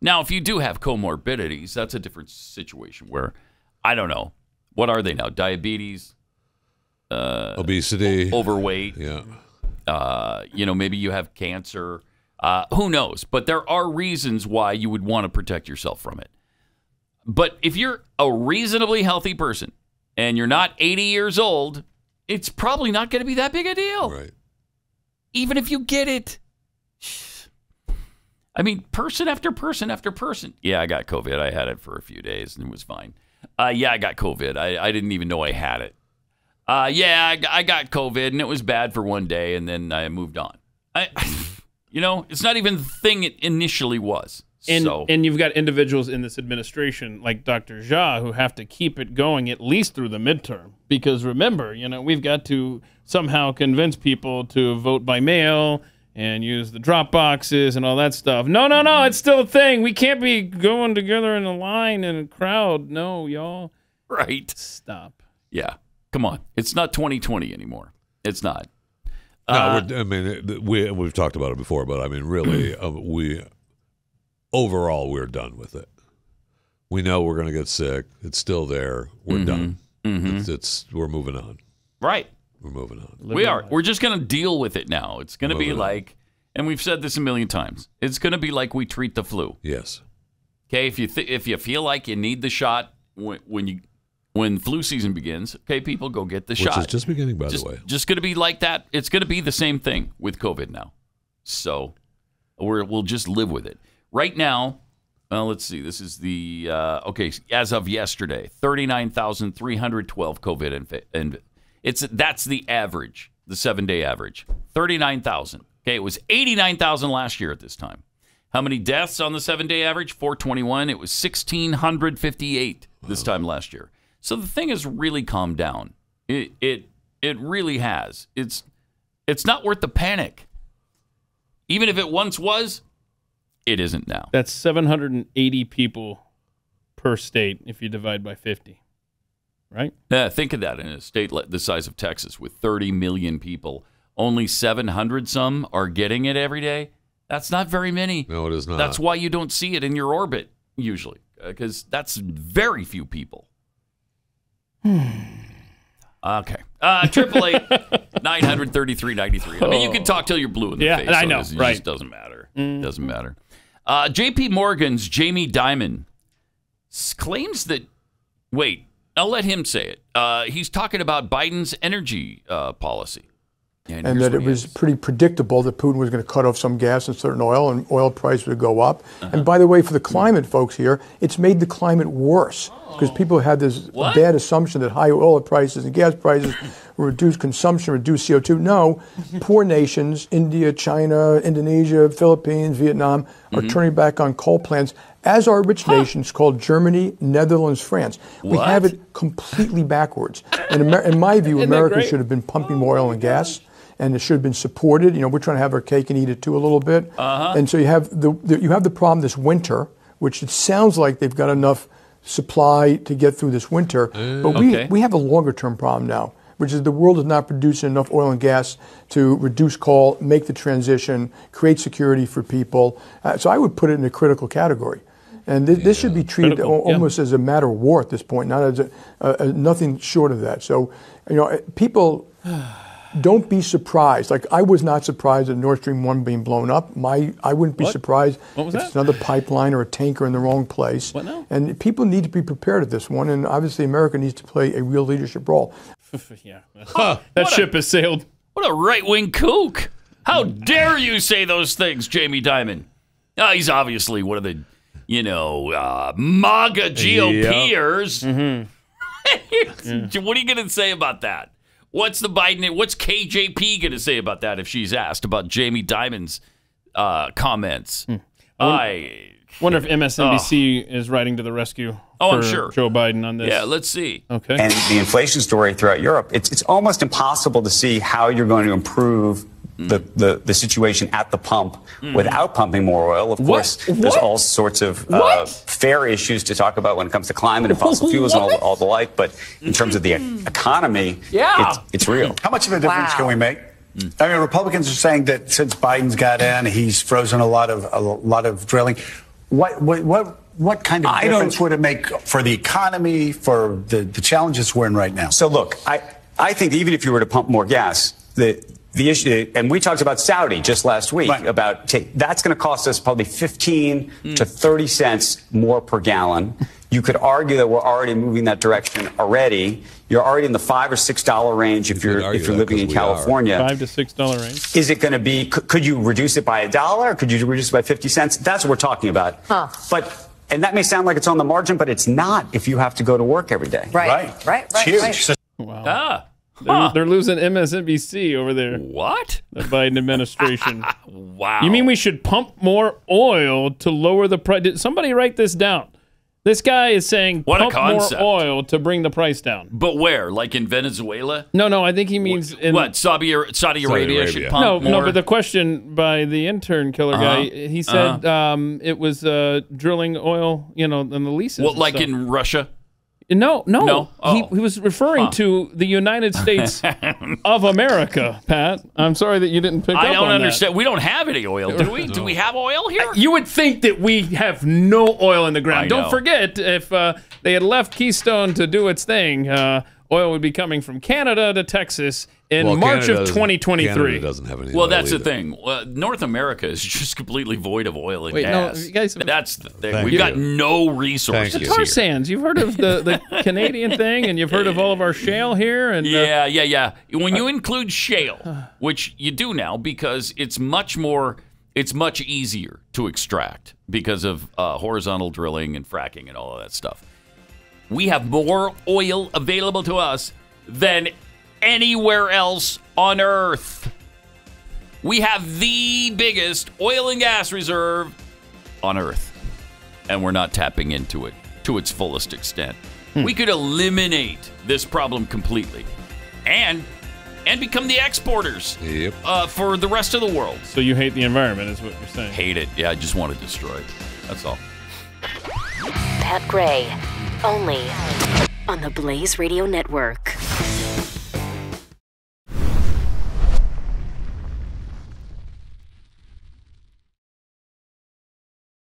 Now, if you do have comorbidities, that's a different situation. Where I don't know what are they now? Diabetes, uh, Obesity. overweight. Yeah. Uh, you know, maybe you have cancer. Uh, who knows? But there are reasons why you would want to protect yourself from it. But if you're a reasonably healthy person and you're not 80 years old, it's probably not going to be that big a deal. Right. Even if you get it. I mean, person after person after person. Yeah, I got COVID. I had it for a few days and it was fine. Uh, yeah, I got COVID. I, I didn't even know I had it. Uh, yeah, I, I got COVID and it was bad for one day and then I moved on. I, you know, it's not even the thing it initially was. And so, and you've got individuals in this administration like Dr. Jha who have to keep it going at least through the midterm. Because remember, you know, we've got to somehow convince people to vote by mail and use the drop boxes and all that stuff. No, no, no, it's still a thing. We can't be going together in a line in a crowd. No, y'all. right. Stop. Yeah. Come on. It's not 2020 anymore. It's not. No, Uh, we're, I mean, we we've talked about it before, but I mean, really, uh, we overall we're done with it. We know we're going to get sick. It's still there. We're Mhm. done. Mhm. It's, it's we're moving on. Right. We're moving on. we are. We're just going to deal with it now. It's going to be Moving on. like, and we've said this a million times. It's going to be like we treat the flu. Yes. Okay. If you th- if you feel like you need the shot when, when you when flu season begins, okay, people go get the Which shot. is just beginning, by just, the way. Just going to be like that. It's going to be the same thing with COVID now. So we're, we'll just live with it. Right now, well, let's see. This is the uh, okay. As of yesterday, thirty-nine thousand three hundred twelve COVID inf- and it's that's the average, the seven-day average. Thirty-nine thousand. Okay, it was eighty-nine thousand last year at this time. How many deaths on the seven-day average? Four twenty-one. It was sixteen hundred fifty-eight this time last year. So the thing has really calmed down. It it it really has. It's it's not worth the panic. Even if it once was, it isn't now. That's 780 people per state if you divide by 50. Right? Yeah, think of that in a state like the size of Texas with 30 million people. Only 700 some are getting it every day. That's not very many. No, it is not. That's why you don't see it in your orbit usually, uh, because that's very few people. Okay. Uh, Triple eight nine hundred thirty three ninety three. I mean, you can talk till you're blue in the Yeah, face. I know, It right. just doesn't matter. Doesn't matter. Uh, J.P. Morgan's Jamie Dimon s- claims that. Wait, I'll let him say it. Uh, he's talking about Biden's energy uh, policy. And here's that it was pretty predictable that Putin was going to cut off some gas and certain oil, and oil price would go up. And by the way, for the climate folks here, it's made the climate worse because people had this bad assumption that high oil prices and gas prices reduce consumption, reduce CO2. No, poor nations, India, China, Indonesia, Philippines, Vietnam, are turning back on coal plants. As are rich nations called Germany, Netherlands, France. We have it completely backwards. And Amer- in my view, Isn't America should have been pumping more oil and gas, and it should have been supported. You know, we're trying to have our cake and eat it too a little bit. Uh-huh. And so you have the, the you have the problem this winter, which it sounds like they've got enough supply to get through this winter. but we Okay. we have a longer term problem now, which is the world is not producing enough oil and gas to reduce coal, make the transition, create security for people. Uh, so I would put it in a critical category. And thi- this should be treated Critical, al- yeah. almost as a matter of war at this point, not as a, uh, uh, nothing short of that. So, you know, uh, people don't be surprised. Like I was not surprised at Nord Stream one being blown up. My I wouldn't be What? surprised What was if that? it's another pipeline or a tanker in the wrong place. What now? And people need to be prepared at this one. And obviously, America needs to play a real leadership role. yeah. that ship has sailed. What a right wing kook. How dare you say those things, Jamie Dimon? Oh, he's obviously one of the, you know, uh, MAGA GOPers. what are you going to say about that? What's the Biden, what's KJP going to say about that if she's asked about Jamie Dimon's uh, comments? I Wonder if MSNBC is riding to the rescue Oh, I'm sure. Joe Biden on this. Yeah, let's see. Okay. and the inflation story throughout Europe, it's, it's almost impossible to see how you're going to improve the, the, the situation at the pump Mm. without pumping more oil. Of course, there's all sorts of uh, fair issues to talk about when it comes to climate and fossil fuels and all, all the like. But in terms of the e- economy, Yeah. it's, it's real. How much of a difference Wow. can we make? I mean, Republicans are saying that since Biden's got in, he's frozen a lot of a lot of drilling. What what what, what kind of I difference would it make for the economy, for the, the challenges we're in right now? So look, I, I think even if you were to pump more gas, the the issue, and we talked about Saudi just last week about ta- that's going to cost us probably 15 to 30 cents more per gallon. You could argue that we're already moving that direction already. You're already in the five or six dollar range if you're if you're living in we are. California. Five to six dollar range. Is it going to be? Could, could you reduce it by a dollar? Could you reduce it by 50 cents? That's what we're talking about. Huh. But and that may sound like it's on the margin, but it's not if you have to go to work every day. Right. Right. Right. right, right. Wow. Ah. They're, they're losing MSNBC over there. What? The Biden administration. wow. You mean we should pump more oil to lower the price? Did somebody write this down? This guy is saying What a pump more concept. oil to bring the price down. But where? Like in Venezuela? No, no, I think he means in what? Saudi, Saudi Arabia should pump no, more? no. But the question by the intern killer Uh-huh. guy, he said um, it was uh, drilling oil, you know, in the leases. What, like stuff. in Russia? No, no. No? He, Oh. he was referring Huh. to the United States of America, Pat. I'm sorry that you didn't pick up. on that. I don't understand. We don't have any oil, do we? Do we have oil here? You would think that we have no oil in the ground. I Don't know. forget, if uh, they had left Keystone to do its thing, uh, oil would be coming from Canada to Texas in Well, March Canada of doesn't- 2023. Canada doesn't have any Well, oil that's the thing. Uh, North America is just completely void of oil and Wait, no, gas. you guys- that's the thing. Thank We've you. got no resources. The Thank tar here. sands. You've heard of the, the Canadian thing, and you've heard of all of our shale here. And uh, Yeah, yeah, yeah. When you include shale, which you do now because it's much more, it's much easier to extract because of uh, horizontal drilling and fracking and all of that stuff. We have more oil available to us than anywhere else on Earth. We have the biggest oil and gas reserve on Earth, and we're not tapping into it to its fullest extent. We could eliminate this problem completely, and and become the exporters Yep. uh, for the rest of the world. so you hate the environment, is what you're saying. Hate it. Yeah, I just want to destroy it. That's all. Pat Gray, only on the Blaze Radio Network.